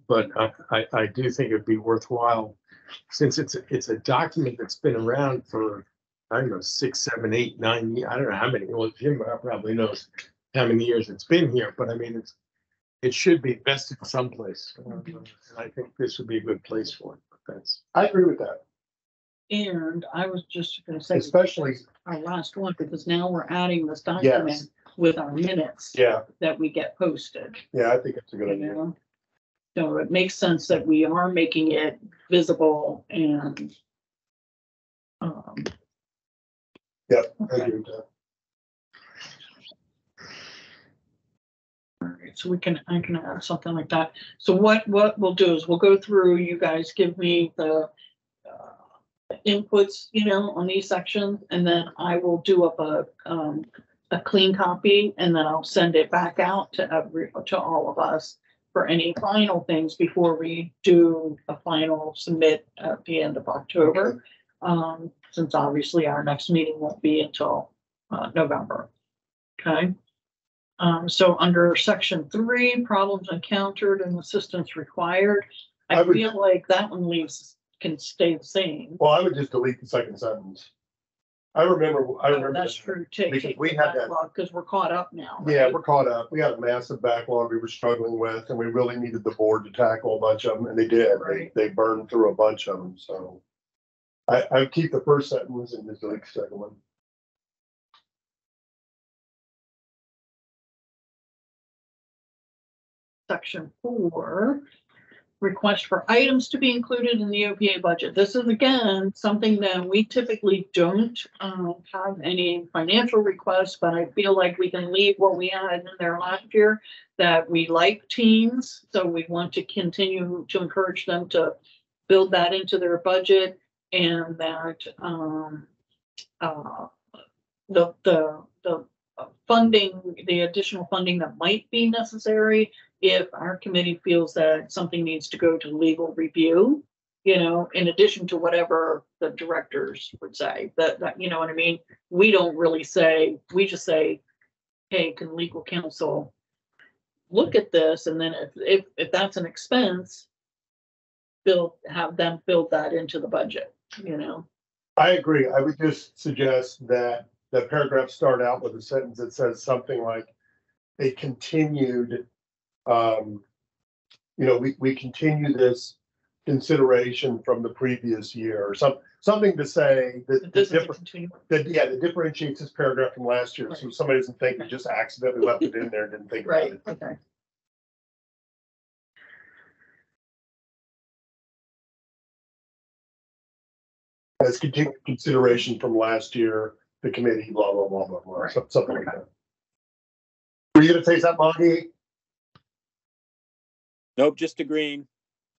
but I, I, I do think it'd be worthwhile, since it's, a- it's a document that's been around for, I don't know, six, seven, eight, nine, I don't know how many, well, Jim probably knows how many years it's been here, but I mean, it's, it should be vested someplace. uh, And I think this would be a good place for it, but that's. I agree with that, And I was just gonna say, especially, our last one, because now we're adding this document yes, with our minutes yeah, that we get posted. yeah, I think it's a good you idea. know? So it makes sense that we are making it visible and um, Yep, I agree with that. all right, so we can, I can add something like that. So what, what we'll do is we'll go through, you guys give me the inputs, you know, on these sections, and then I will do up a, um, a clean copy and then I'll send it back out to every, to all of us for any final things before we do a final submit at the end of October. Um, since obviously our next meeting won't be until, uh, November. Okay? Um, so under section three, problems encountered and assistance required, I I would- feel like that one leaves, can stay the same. Well, I would just delete the second sentence. I remember, I Oh, remember. That's true, too. because take we the had that- backlog, cause we're caught up now. Yeah, we're caught up. We had a massive backlog we were struggling with and we really needed the board to tackle a bunch of them and they did. They, Right. they burned through a bunch of them, so. I, I would keep the first sentence and just delete the second one. section four, request for items to be included in the OPA budget. This is again, something that we typically don't um, have any financial requests, but I feel like we can leave what we had in there last year, that we like teens, so we want to continue to encourage them to build that into their budget and that um, uh, the, the, the uh, funding, the additional funding that might be necessary if our committee feels that something needs to go to legal review, you know, in addition to whatever the directors would say, that, that, you know what I mean? We don't really say, we just say, hey, can legal counsel look at this? And then if, if, if that's an expense, build, have them build that into the budget, you know? I agree. I would just suggest that the paragraph start out with a sentence that says something like a continued, um, you know, we, we continue this consideration from the previous year or some, something to say that, that This is a differ- that, yeah, that differentiates this paragraph from last year. So somebody doesn't think we just accidentally left it in there and didn't think about it. okay. As continued consideration from last year, the committee, blah, blah, blah, blah, blah, Right. some- something like that. Were you gonna say something, Augie? Nope, just agreeing,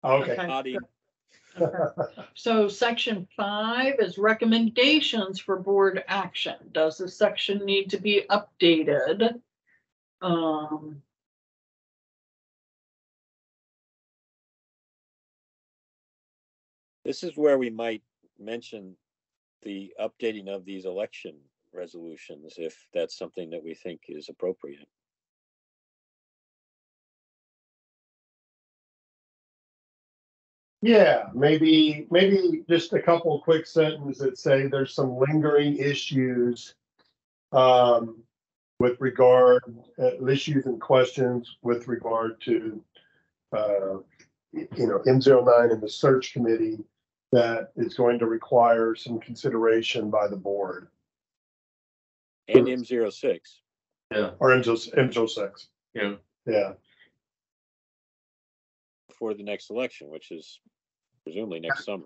Okay. Okay. nodding. (laughs) So section five is recommendations for board action. Does this section need to be updated? Um. This is where we might mention the updating of these election resolutions, if that's something that we think is appropriate. Yeah, maybe, maybe just a couple of quick sentences that say there's some lingering issues. Um, with regard, uh, issues and questions with regard to. Uh, you know, M 9 and the search committee that is going to require some consideration by the board. And M zero six. Or M 6 Yeah. Yeah, for the next election, which is presumably next summer.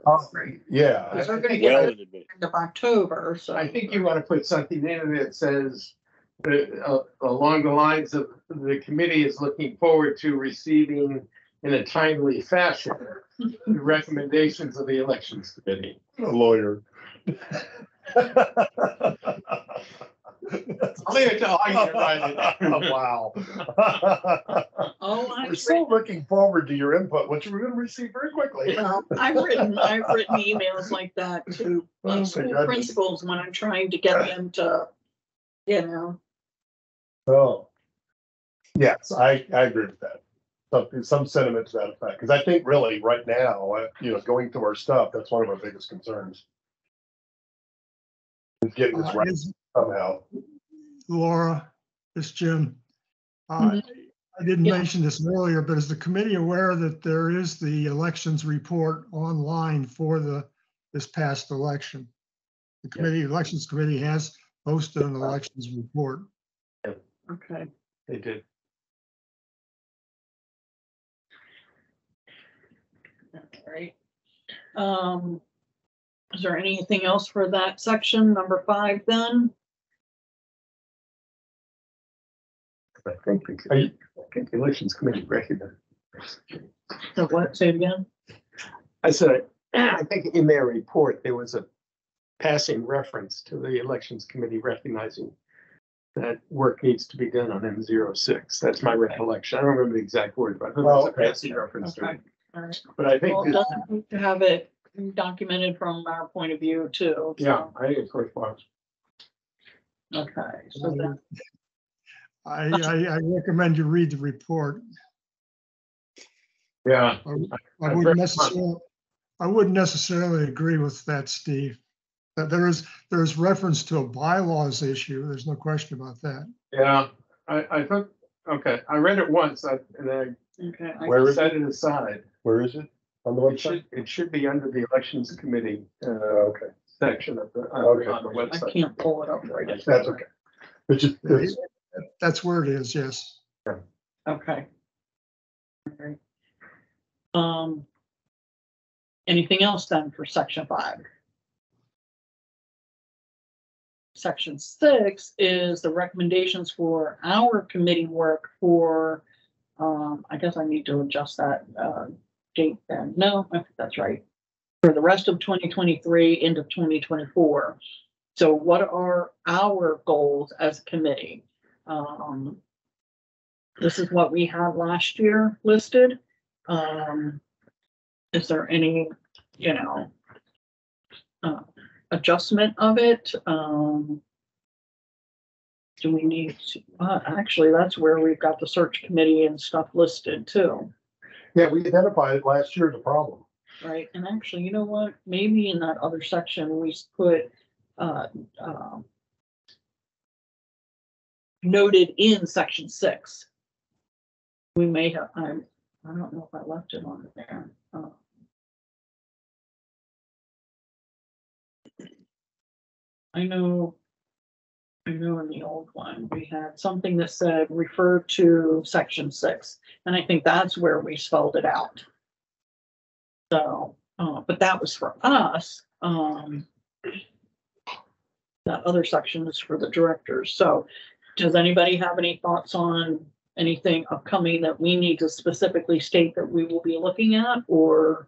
yeah. Because we're gonna get Well to in advance. end of October, so. I think you want to put something in that says, uh, along the lines of, the committee is looking forward to receiving in a timely fashion (laughs) the recommendations of the elections committee. A lawyer. (laughs) I'll to Augie to write. (laughs) Wow. Oh, I've We're so looking forward to your input, which we're gonna receive very quickly. Well, I've written, I've written emails like that to (laughs) Oh, my uh, school goodness. principals when I'm trying to get them to, you know, Oh. Yes, I, I agree with that. Some, some sentiment to that effect, because I think really right now, uh, you know, going through our stuff, that's one of our biggest concerns. Is getting this Uh, right is- somehow. Laura, this Jim. Uh, I didn't Yeah. mention this earlier, but is the committee aware that there is the elections report online for the, this past election? The committee, Elections Committee has posted an elections report. okay. They did. All right. Um, is there anything else for that section, number five then? I think, Are you- I think the elections committee recognized. The what, say it again? I said, I think in their report, there was a passing reference to the elections committee recognizing that work needs to be done on M 6 That's my recollection. I don't remember the exact words, but I thought it was a fancy reference to it. Okay. All right. But I Well, think, it this- doesn't hurt to have it documented from our point of view too. so- yeah, I think it's worthwhile. Okay, so then, I, I, I recommend you read the report. Yeah. I I very wouldn't much- necessarily, I wouldn't necessarily agree with that, Steve. That there is, there is reference to a bylaws issue. There's no question about that. Yeah, I, I thought, okay, I read it once I- and then okay, I- Where I is set it? it aside. Where is it? On the It website? should, it should be under the elections committee, uh, Okay, section of the, Okay. on the I website. can't pull it up right now. that's okay. It's just, it's, That's where it is, yes. Okay. Alright. Um. Anything else then for section five? Section six is the recommendations for our committee work for, um, I guess I need to adjust that, uh, date then. No, I think that's right. For the rest of twenty twenty-three into twenty twenty-four. So what are our goals as a committee? Um, this is what we had last year listed. Um, is there any, you know, uh, adjustment of it? Um, do we need to, uh, actually, that's where we've got the search committee and stuff listed too, yeah, we identified it last year as a problem. right? And actually, you know what? Maybe in that other section, we s- put, uh, um, noted in section six. We may have, I'm, I don't know if I left it on there. Uh, I know, I know in the old one, we had something that said refer to section six, and I think that's where we spelled it out. So, uh, but that was for us, um. That other section is for the directors, so does anybody have any thoughts on anything upcoming that we need to specifically state that we will be looking at, or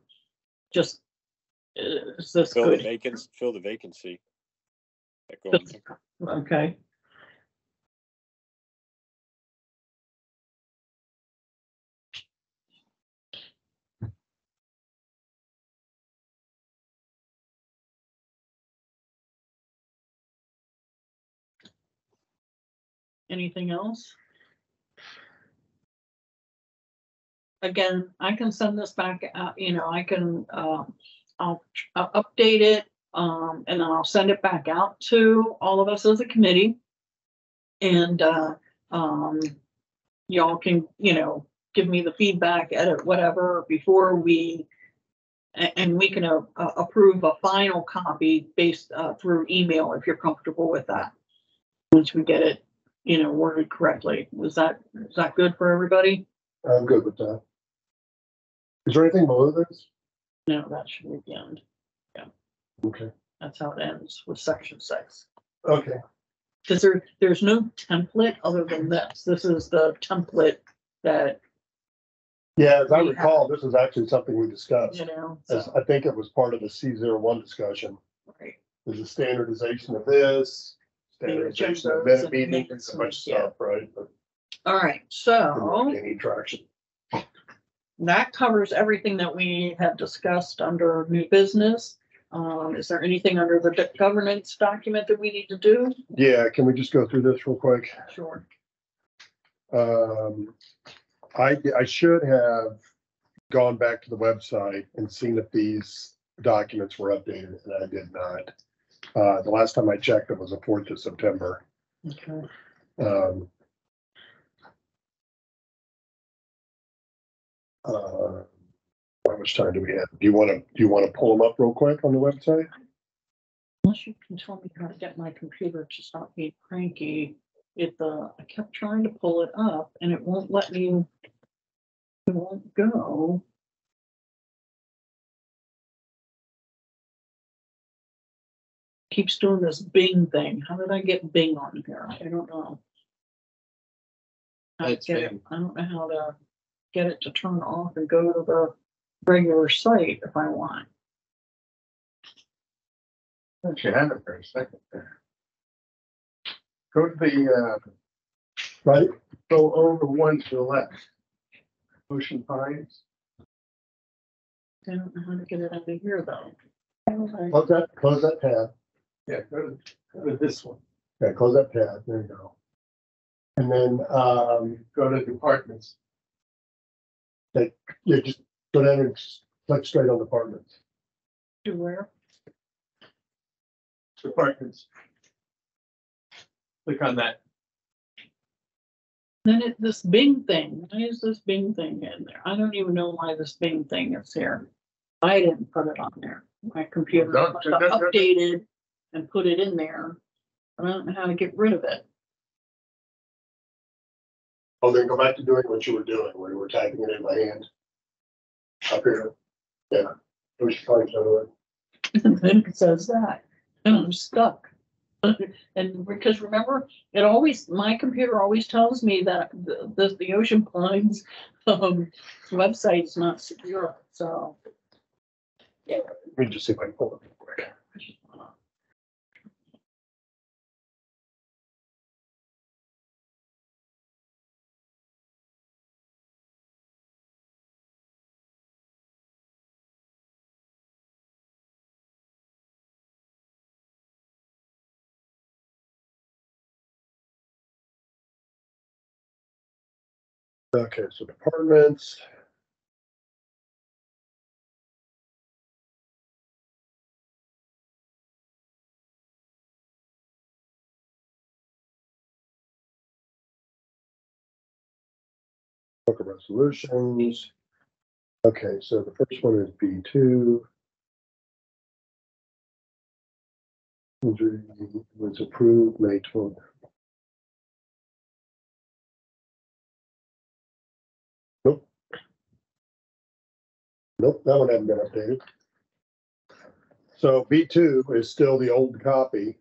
just? uh, Is this Fill the good? vacancy, fill the vacancy. That goes- Okay. Anything else? Again, I can send this back, uh, you know, I can, uh, I'll, I'll update it, um, and then I'll send it back out to all of us as a committee. And, uh, um, y'all can, you know, give me the feedback, edit whatever before we, and we can, uh, approve a final copy based, uh, through email if you're comfortable with that. Once we get it, you know, worded correctly. Was that, is that good for everybody? I'm good with that. Is there anything below this? No, that should be the end. Yeah, Okay, That's how it ends with section six. okay, Cause there, there's no template other than this. This is the template that, yeah, as I We have- recall, this is actually something we discussed. you know, As so, I think it was part of the C zero one discussion. right. There's a standardization of this, agendas event and meetings, minutes a bunch of stuff, right? But All right, so Any traction. that covers everything that we have discussed under new business. Um, is there anything under the governance document that we need to do? Yeah, can we just go through this real quick? Sure. Um, I, I should have gone back to the website and seen if these documents were updated, and I did not. Uh, the last time I checked, it was the fourth of September. Okay. Um. Uh, how much time do we have? Do you want to, do you want to pull them up real quick on the website? Unless you can tell me how to get my computer to stop being cranky. It, uh, I kept trying to pull it up and it won't let me. It won't go. Keeps doing this Bing thing. How did I get Bing on here? I don't know. How to It's get it- Bing. I don't know how to get it to turn off and go to the regular site if I want. Actually, had it for a second there. go to the, uh, right? go over one to the left. Ocean Pines. I don't know how to get it out of here, though. Close that, close that tab. Yeah, go to, go to this one. Yeah, close that tab. There you go. And then, um, Go to departments. you just go down and click straight on departments. To where? Departments. Click on that. Then it, this Bing thing, why is this Bing thing in there? I don't even know why this Bing thing is here. I didn't put it on there. My computer Don't- must have don't- don't- updated and put it in there. I don't know how to get rid of it. Oh, then go back to doing what you were doing, where you were typing it in by hand. Up here. Yeah. Find somewhere. And then it says that, and I'm stuck. And because remember, it always, my computer always tells me that the, the, the Ocean Pines, um, is not secure, so. yeah. Let me just see if I can pull it. real quick. Okay, so departments. Look at resolutions. Okay, so the first one is B2. Was approved May 12th. Nope, that one hasn't been updated. So B two is still the old copy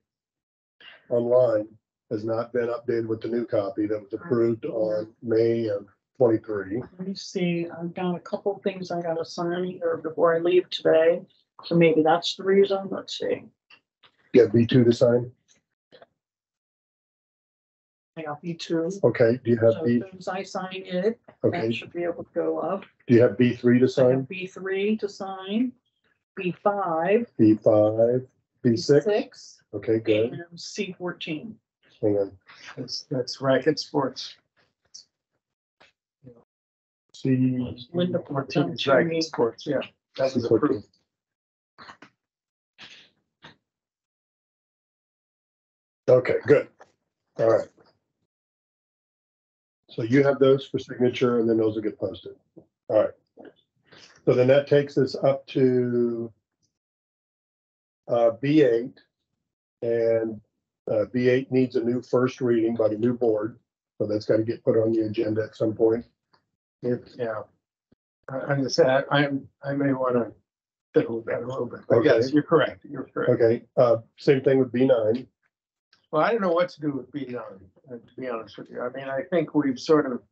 online, has not been updated with the new copy that was approved on May of twenty-three. Let me see, I've got a couple things I gotta sign here before I leave today, so maybe that's the reason, let's see. Get B two to sign. I got B two, Okay, do you have as B, soon as I sign it, that okay, should be able to go up. do you have B three to I sign? have B three to sign, B five, B five, B six? six, Okay, good. and C fourteen. Hang on. That's, that's racket sports. C. Linda put Fourteen them is to me. racket sports, yeah. That was C14. approved. Okay, good. All right. So you have those for signature and then those will get posted. All right. So then that takes us up to uh, B eight. And uh, B eight needs a new first reading by the new board. So that's got to get put on the agenda at some point. It- Yeah. I, I'm gonna say, I, I'm, I may wanna fiddle with that a little bit, but yes, Okay. you're correct, you're correct. Okay, uh, same thing with B nine. Well, I don't know what to do with B nine, uh, to be honest with you. I mean, I think we've sort of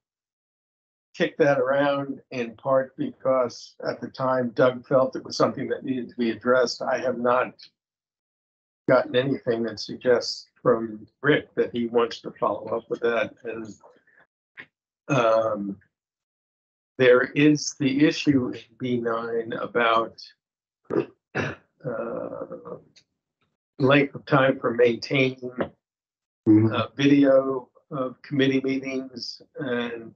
kicked that around in part because at the time Doug felt it was something that needed to be addressed. I have not gotten anything that suggests from Rick that he wants to follow up with that and um, there is the issue in B nine about uh, length of time for maintaining uh, video of committee meetings and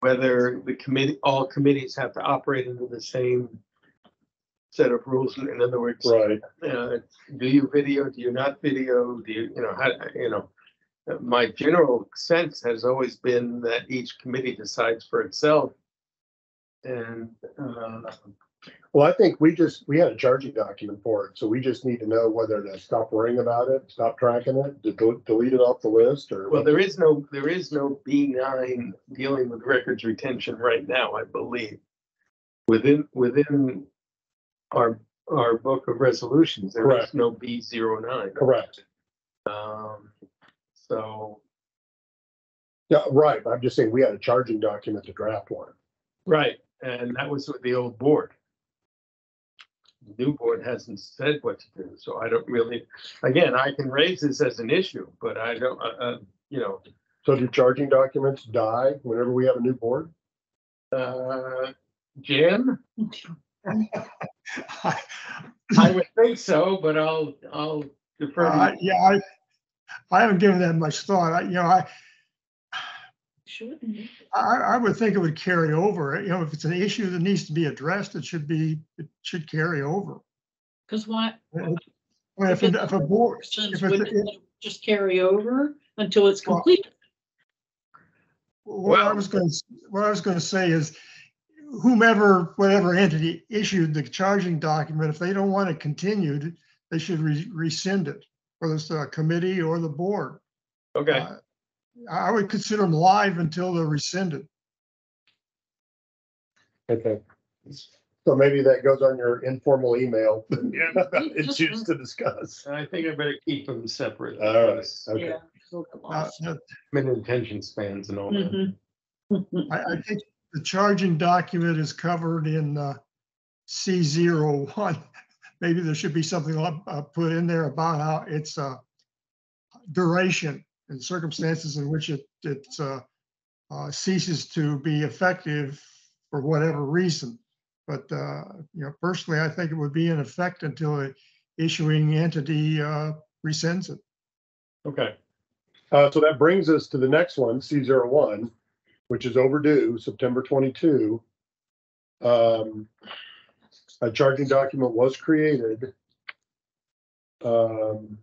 whether the committee, all committees have to operate under the same set of rules. In other words, Right, uh, do you video, do you not video, do you, you know, how, you know, uh, my general sense has always been that each committee decides for itself. And, uh, well, I think we just, we had a charging document for it, so we just need to know whether to stop worrying about it, stop tracking it, delete it off the list, or. well, there is no, there is no B nine dealing with records retention right now, I believe. Within, within our, our book of resolutions, there is Correct. no B zero nine. Correct. Um, so, Yeah, right. I'm just saying, we had a charging document to draft one. right, and that was with the old board. The new board hasn't said what to do, so I don't really, again, I can raise this as an issue, but I don't, uh, uh, you know, So do charging documents die whenever we have a new board? uh, Jim, I- (laughs) I would think so, but I'll, I'll defer. to I- you. Yeah, I, I haven't given that much thought. I, you know, I, Should. I, I would think it would carry over. You know, if it's an issue that needs to be addressed, it should be, it should carry over. Cause what? I mean, If, it- if a board, Since if it's- wouldn't it just carry over until it's Well- completed. what I Well- was going, to what I was going to say is whomever, whatever entity issued the charging document, if they don't want it continued, they should re- rescind it, whether it's a committee or the board. Okay, Uh, I I would consider them live until they're rescinded. Okay. So maybe that goes on your informal email. Yeah. (laughs) And choose to discuss. I think I better keep them separate. All right, okay. Yeah. she'll get Uh, lost. that- Minute attention spans and all that. Mhm. I, I think the charging document is covered in uh, C zero one. Maybe there should be something uh, uh, put in there about how it's uh, duration and circumstances in which it, it uh, uh, ceases to be effective for whatever reason. But, uh, you know, personally, I think it would be in effect until the issuing entity uh, rescinds it. Okay, Uh, so that brings us to the next one, C zero one, which is overdue, September twenty-two. Um, a charging document was created. Um,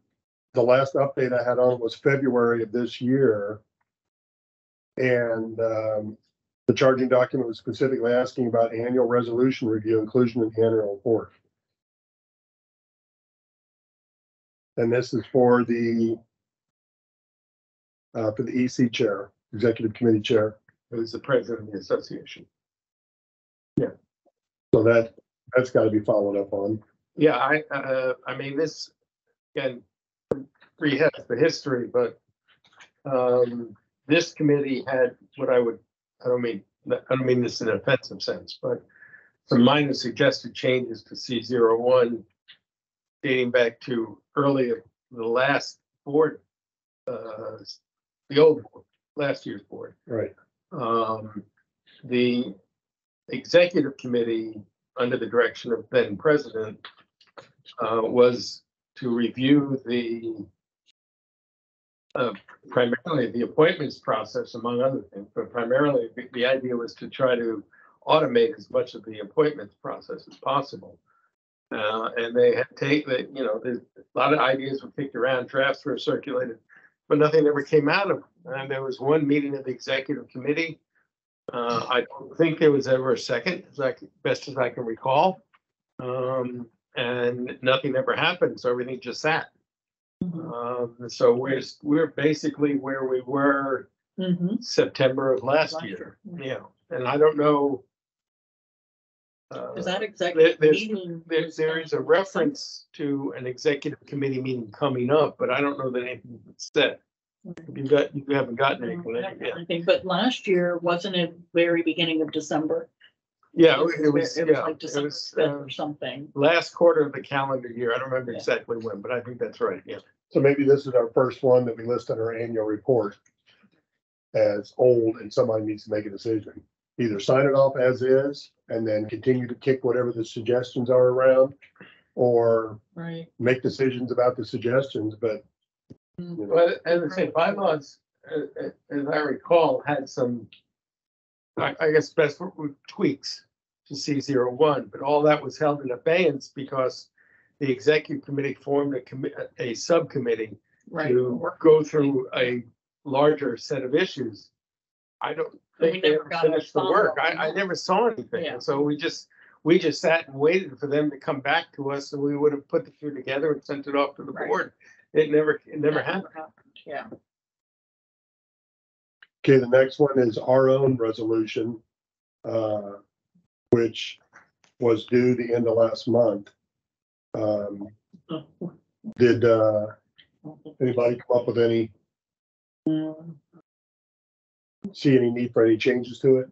the last update I had on was February of this year. And, um, the charging document was specifically asking about annual resolution review inclusion in the annual report. And this is for the uh, for the EC chair, executive committee chair. who's the president of the association? Yeah. So that, that's gotta be followed up on. Yeah, I, uh, I mean, this, again, rehash the history, but, um, this committee had what I would, I don't mean, I don't mean this in an offensive sense, but some minor suggested changes to C zero one dating back to earlier, the last board, uh, the old, board, last year's board. Right. Um, the executive committee, under the direction of then president, uh, was to review the primarily the appointments process, among other things, but primarily the, idea was to try to automate as much of the appointments process as possible. Uh, and they had take that, you know, a lot of ideas were kicked around, drafts were circulated, but nothing ever came out of. it. And there was one meeting of the executive committee. Uh, I don't think there was ever a second, as I, best as I can recall. Um, and nothing ever happened, so everything just sat. Mhm. Um, so we're, we're basically where we were Mhm. September of last year, yeah, and I don't know. uh, Is that executive there's- meeting? There, there is a reference to an executive committee meeting coming up, but I don't know that anything's been said. You got, you haven't gotten anything think, but last year, wasn't it very beginning of December? Yeah, it was, It yeah, like it December was, fifth uh, or something. last quarter of the calendar year. I don't remember Yeah. exactly when, but I think that's right, yeah. So maybe this is our first one that we list on our annual report as old and somebody needs to make a decision. Either sign it off as is and then continue to kick whatever the suggestions are around or Right. make decisions about the suggestions, but you know, Well, as I say, bylaws, uh, uh, as I recall, had some, I, I guess best with tweaks to C zero one, but all that was held in abeyance because the executive committee formed a commi, a subcommittee Right. to go through a larger set of issues. I don't We think they never ever got a finished the work. follow-up on I, I that. never saw anything. Yeah. And so we just, we just sat and waited for them to come back to us and we would have put the two together and sent it off to the Right. board. It never, it never That happened. Yeah. okay, the next one is our own resolution. Uh, which was due the end of last month. Um, did, uh, anybody come up with any, see any need for any changes to it?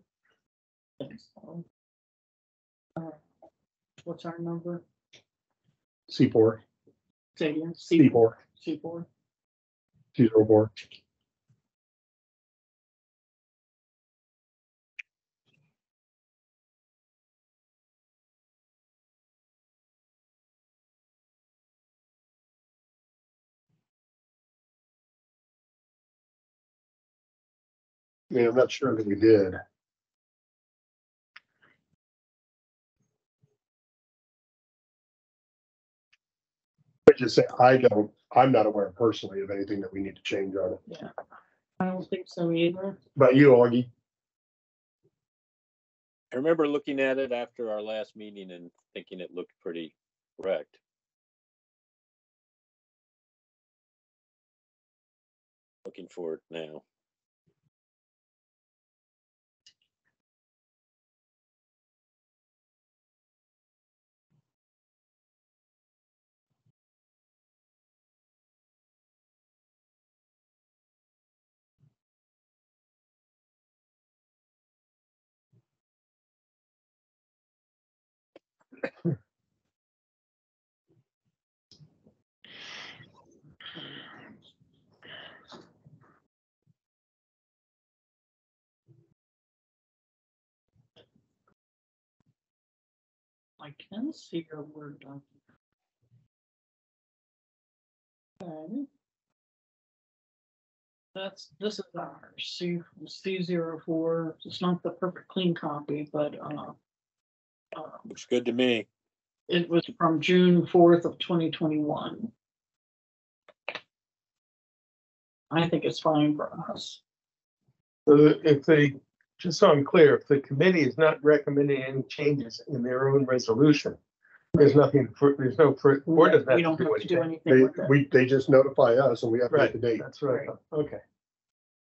What's our number? C four, Say again, C C, four, C four. C zero four. Yeah, I'm not sure that we did. I just say, I don't, I'm not aware personally of anything that we need to change on it. Yeah. I don't think so either. But you, Augie? I remember looking at it after our last meeting and thinking it looked pretty correct. Looking for it now. I can see your Word document. Okay. That's, this is our C, C zero four, it's not the perfect clean copy, but, uh. Uh, Looks good to me. It was from June fourth of twenty twenty-one. I think it's fine for us. So if they, just so I'm clear, if the committee is not recommending any changes in their own resolution, there's nothing, for there's no, for board doesn't have We don't do have to do anything. anything They, with it. we, they just notify us and we update Right, the date. that's right, okay.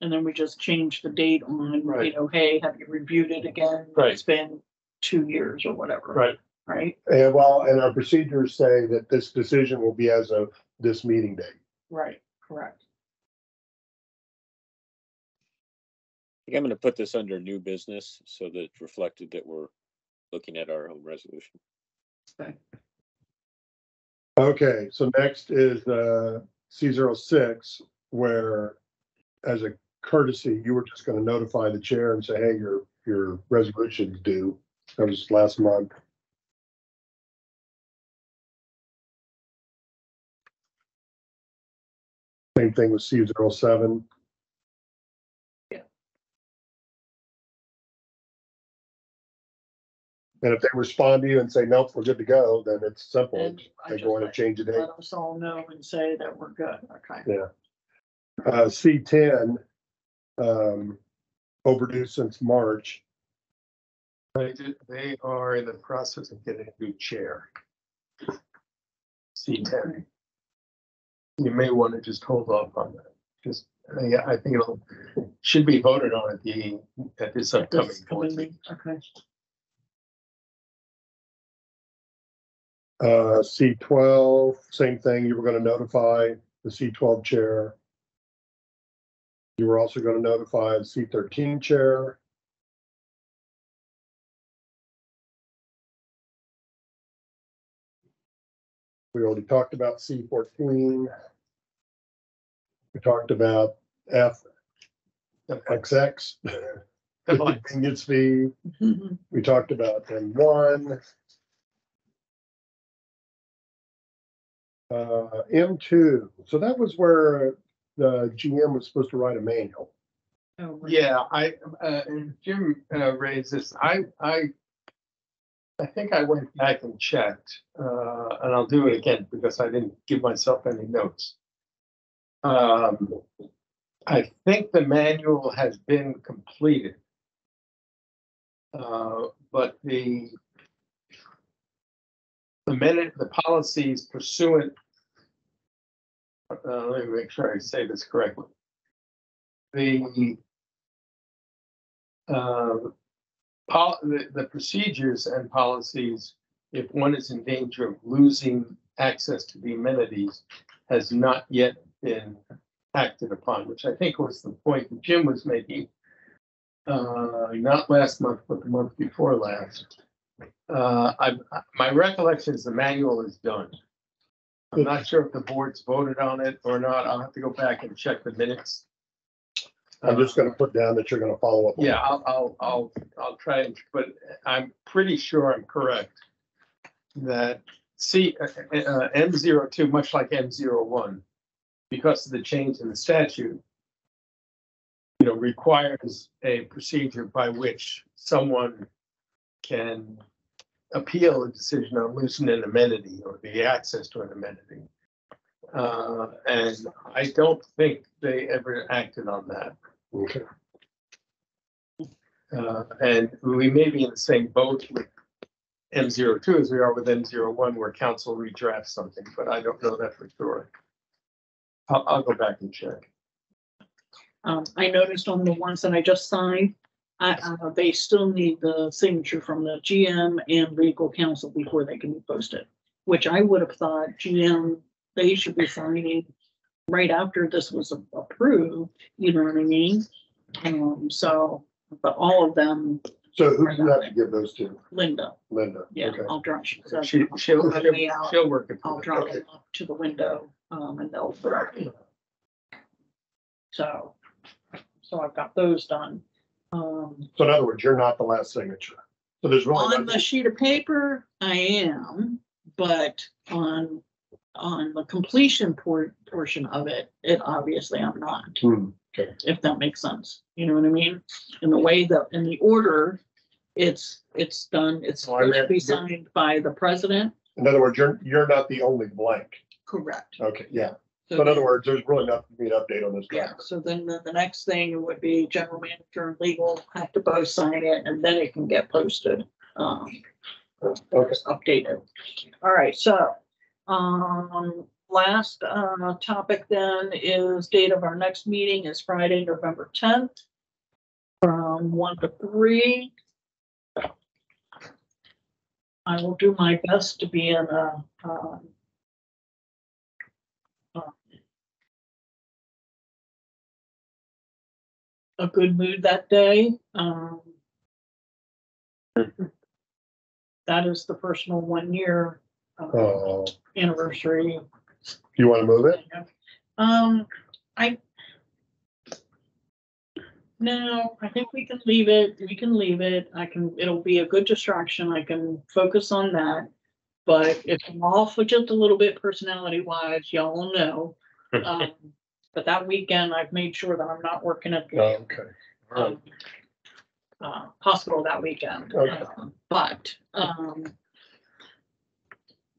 And then we just change the date on, you Right. know, hey, have you reviewed it again? Right. It's been two years or whatever. Right. Right, And well, and our procedures say that this decision will be as of this meeting date. right, correct. I think I'm gonna put this under new business so that it's reflected that we're looking at our own resolution. Okay. Okay, so next is, uh, C 6 where as a courtesy, you were just gonna notify the chair and say, hey, your, your resolution's due. That was last month. Same thing with C 7 Yeah. And if they respond to you and say, nope, we're good to go, then it's simple. And I They just go in and change the date. Let us all know and say that we're good, okay. Yeah. Uh, C ten, um, overdue since March. They, did- they are in the process of getting a new chair. C ten. You may want to just hold off on that, just, yeah, I think it'll, should be voted on at the, at this upcoming This board coming meeting. week, Okay, Uh, C twelve, same thing, you were gonna notify the C twelve chair. You were also gonna notify the C thirteen chair. We already talked about C fourteen. We talked about F, XX, (laughs) convenience fee. We talked about M one. Uh, M two, so that was where the GM was supposed to write a manual. Oh. Yeah, I, uh, and Jim, uh, raised this, I, I. I think I went back and checked, uh, and I'll do it again because I didn't give myself any notes. Um, I think the manual has been completed. Uh, but the. The minute, the policies pursuant. Uh, let me make sure I say this correctly. The uh, pol- the, the procedures and policies, if one is in danger of losing access to the amenities, has not yet been acted upon, which I think was the point that Jim was making. Uh, not last month, but the month before last. Uh, I, my recollection is the manual is done. I'm not sure if the board's voted on it or not. I'll have to go back and check the minutes. I'm just gonna put down that you're gonna follow up. Yeah, I'll, I'll, I'll, I'll try, and but I'm pretty sure I'm correct. That, see, uh, uh, M zero two, much like M one, because of the change in the statute. You know, requires a procedure by which someone can appeal a decision on losing an amenity or the access to an amenity. Uh, and I don't think they ever acted on that. Okay. Uh, and we may be in the same boat with M 2 as we are with M one where counsel redrafts something, but I don't know that for sure. I'll, I'll go back and check. Um, I noticed on the ones that I just signed, I, uh, they still need the signature from the GM and legal counsel before they can be posted. Which I would have thought GM, they should be signing right after this was approved, you know what I mean? Um, so, but all of them, So who do you have to give those to? Linda, Linda? yeah, Okay. I'll draw. she said, She, she'll, Let me out. she'll work it. I'll through. draw Okay. them up to the window, um, and they'll. So, so I've got those done. Um, So in other words, you're not the last signature. So there's really on the nothing. sheet of paper, I am, but on, on the completion por- portion of it, it obviously I'm not, Hmm, if that makes sense. You know what I mean? In the way that, in the order, it's, it's done, it's Oh, I supposed to be signed by the president, In other words, you're, you're not the only blank. correct. Okay, yeah. So in other words, there's really nothing to be an update on this. Yeah, document. so then the, the next thing would be general manager and legal have to both sign it and then it can get posted. Um, Okay. just updated. All right, so, um, last, uh, topic then is date of our next meeting is Friday, November tenth. From one to three. I will do my best to be in a, um, a good mood that day. Um. That is the personal one year uh, Uh, anniversary. you want to move it? Um, I. No, I think we can leave it. We can leave it. I can, it'll be a good distraction. I can focus on that. But if I'm off with just a little bit personality wise, y'all will know. (laughs) Um, But that weekend, I've made sure that I'm not working at the Okay. All right. um, uh, hospital that weekend. Okay. Um, But, um,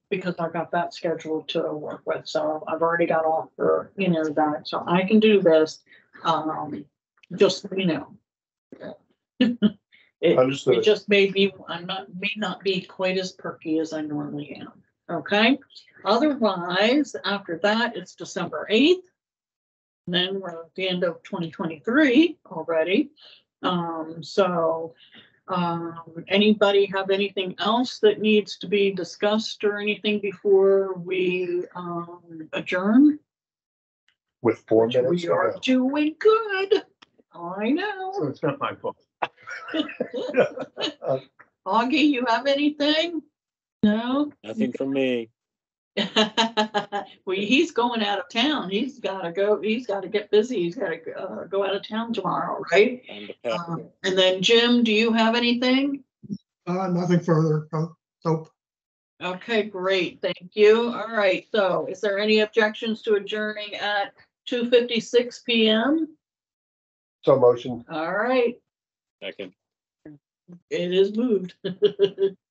because I've got that scheduled to work with, so I've already got off for, you know, that, so I can do this. Um, just, so you know. (laughs) It, it just may be, I'm not, may not be quite as perky as I normally am, okay? Otherwise, after that, it's December eighth. Then we're at the end of twenty twenty-three already. Um, so, um, anybody have anything else that needs to be discussed or anything before we, um, adjourn? With four minutes. We are go. doing good. I know. So it's not my fault. (laughs) Augie, you have anything? No? Nothing from me. (laughs) Well, he's going out of town. He's gotta go, he's gotta get busy. He's gotta, uh, go out of town tomorrow, right? I'm the pep. Um, and then Jim, do you have anything? Uh, nothing further. Oh, Nope. Okay, great, thank you. All right, so is there any objections to adjourning at two fifty-six PM? So motion. All right, Second. it is moved. (laughs)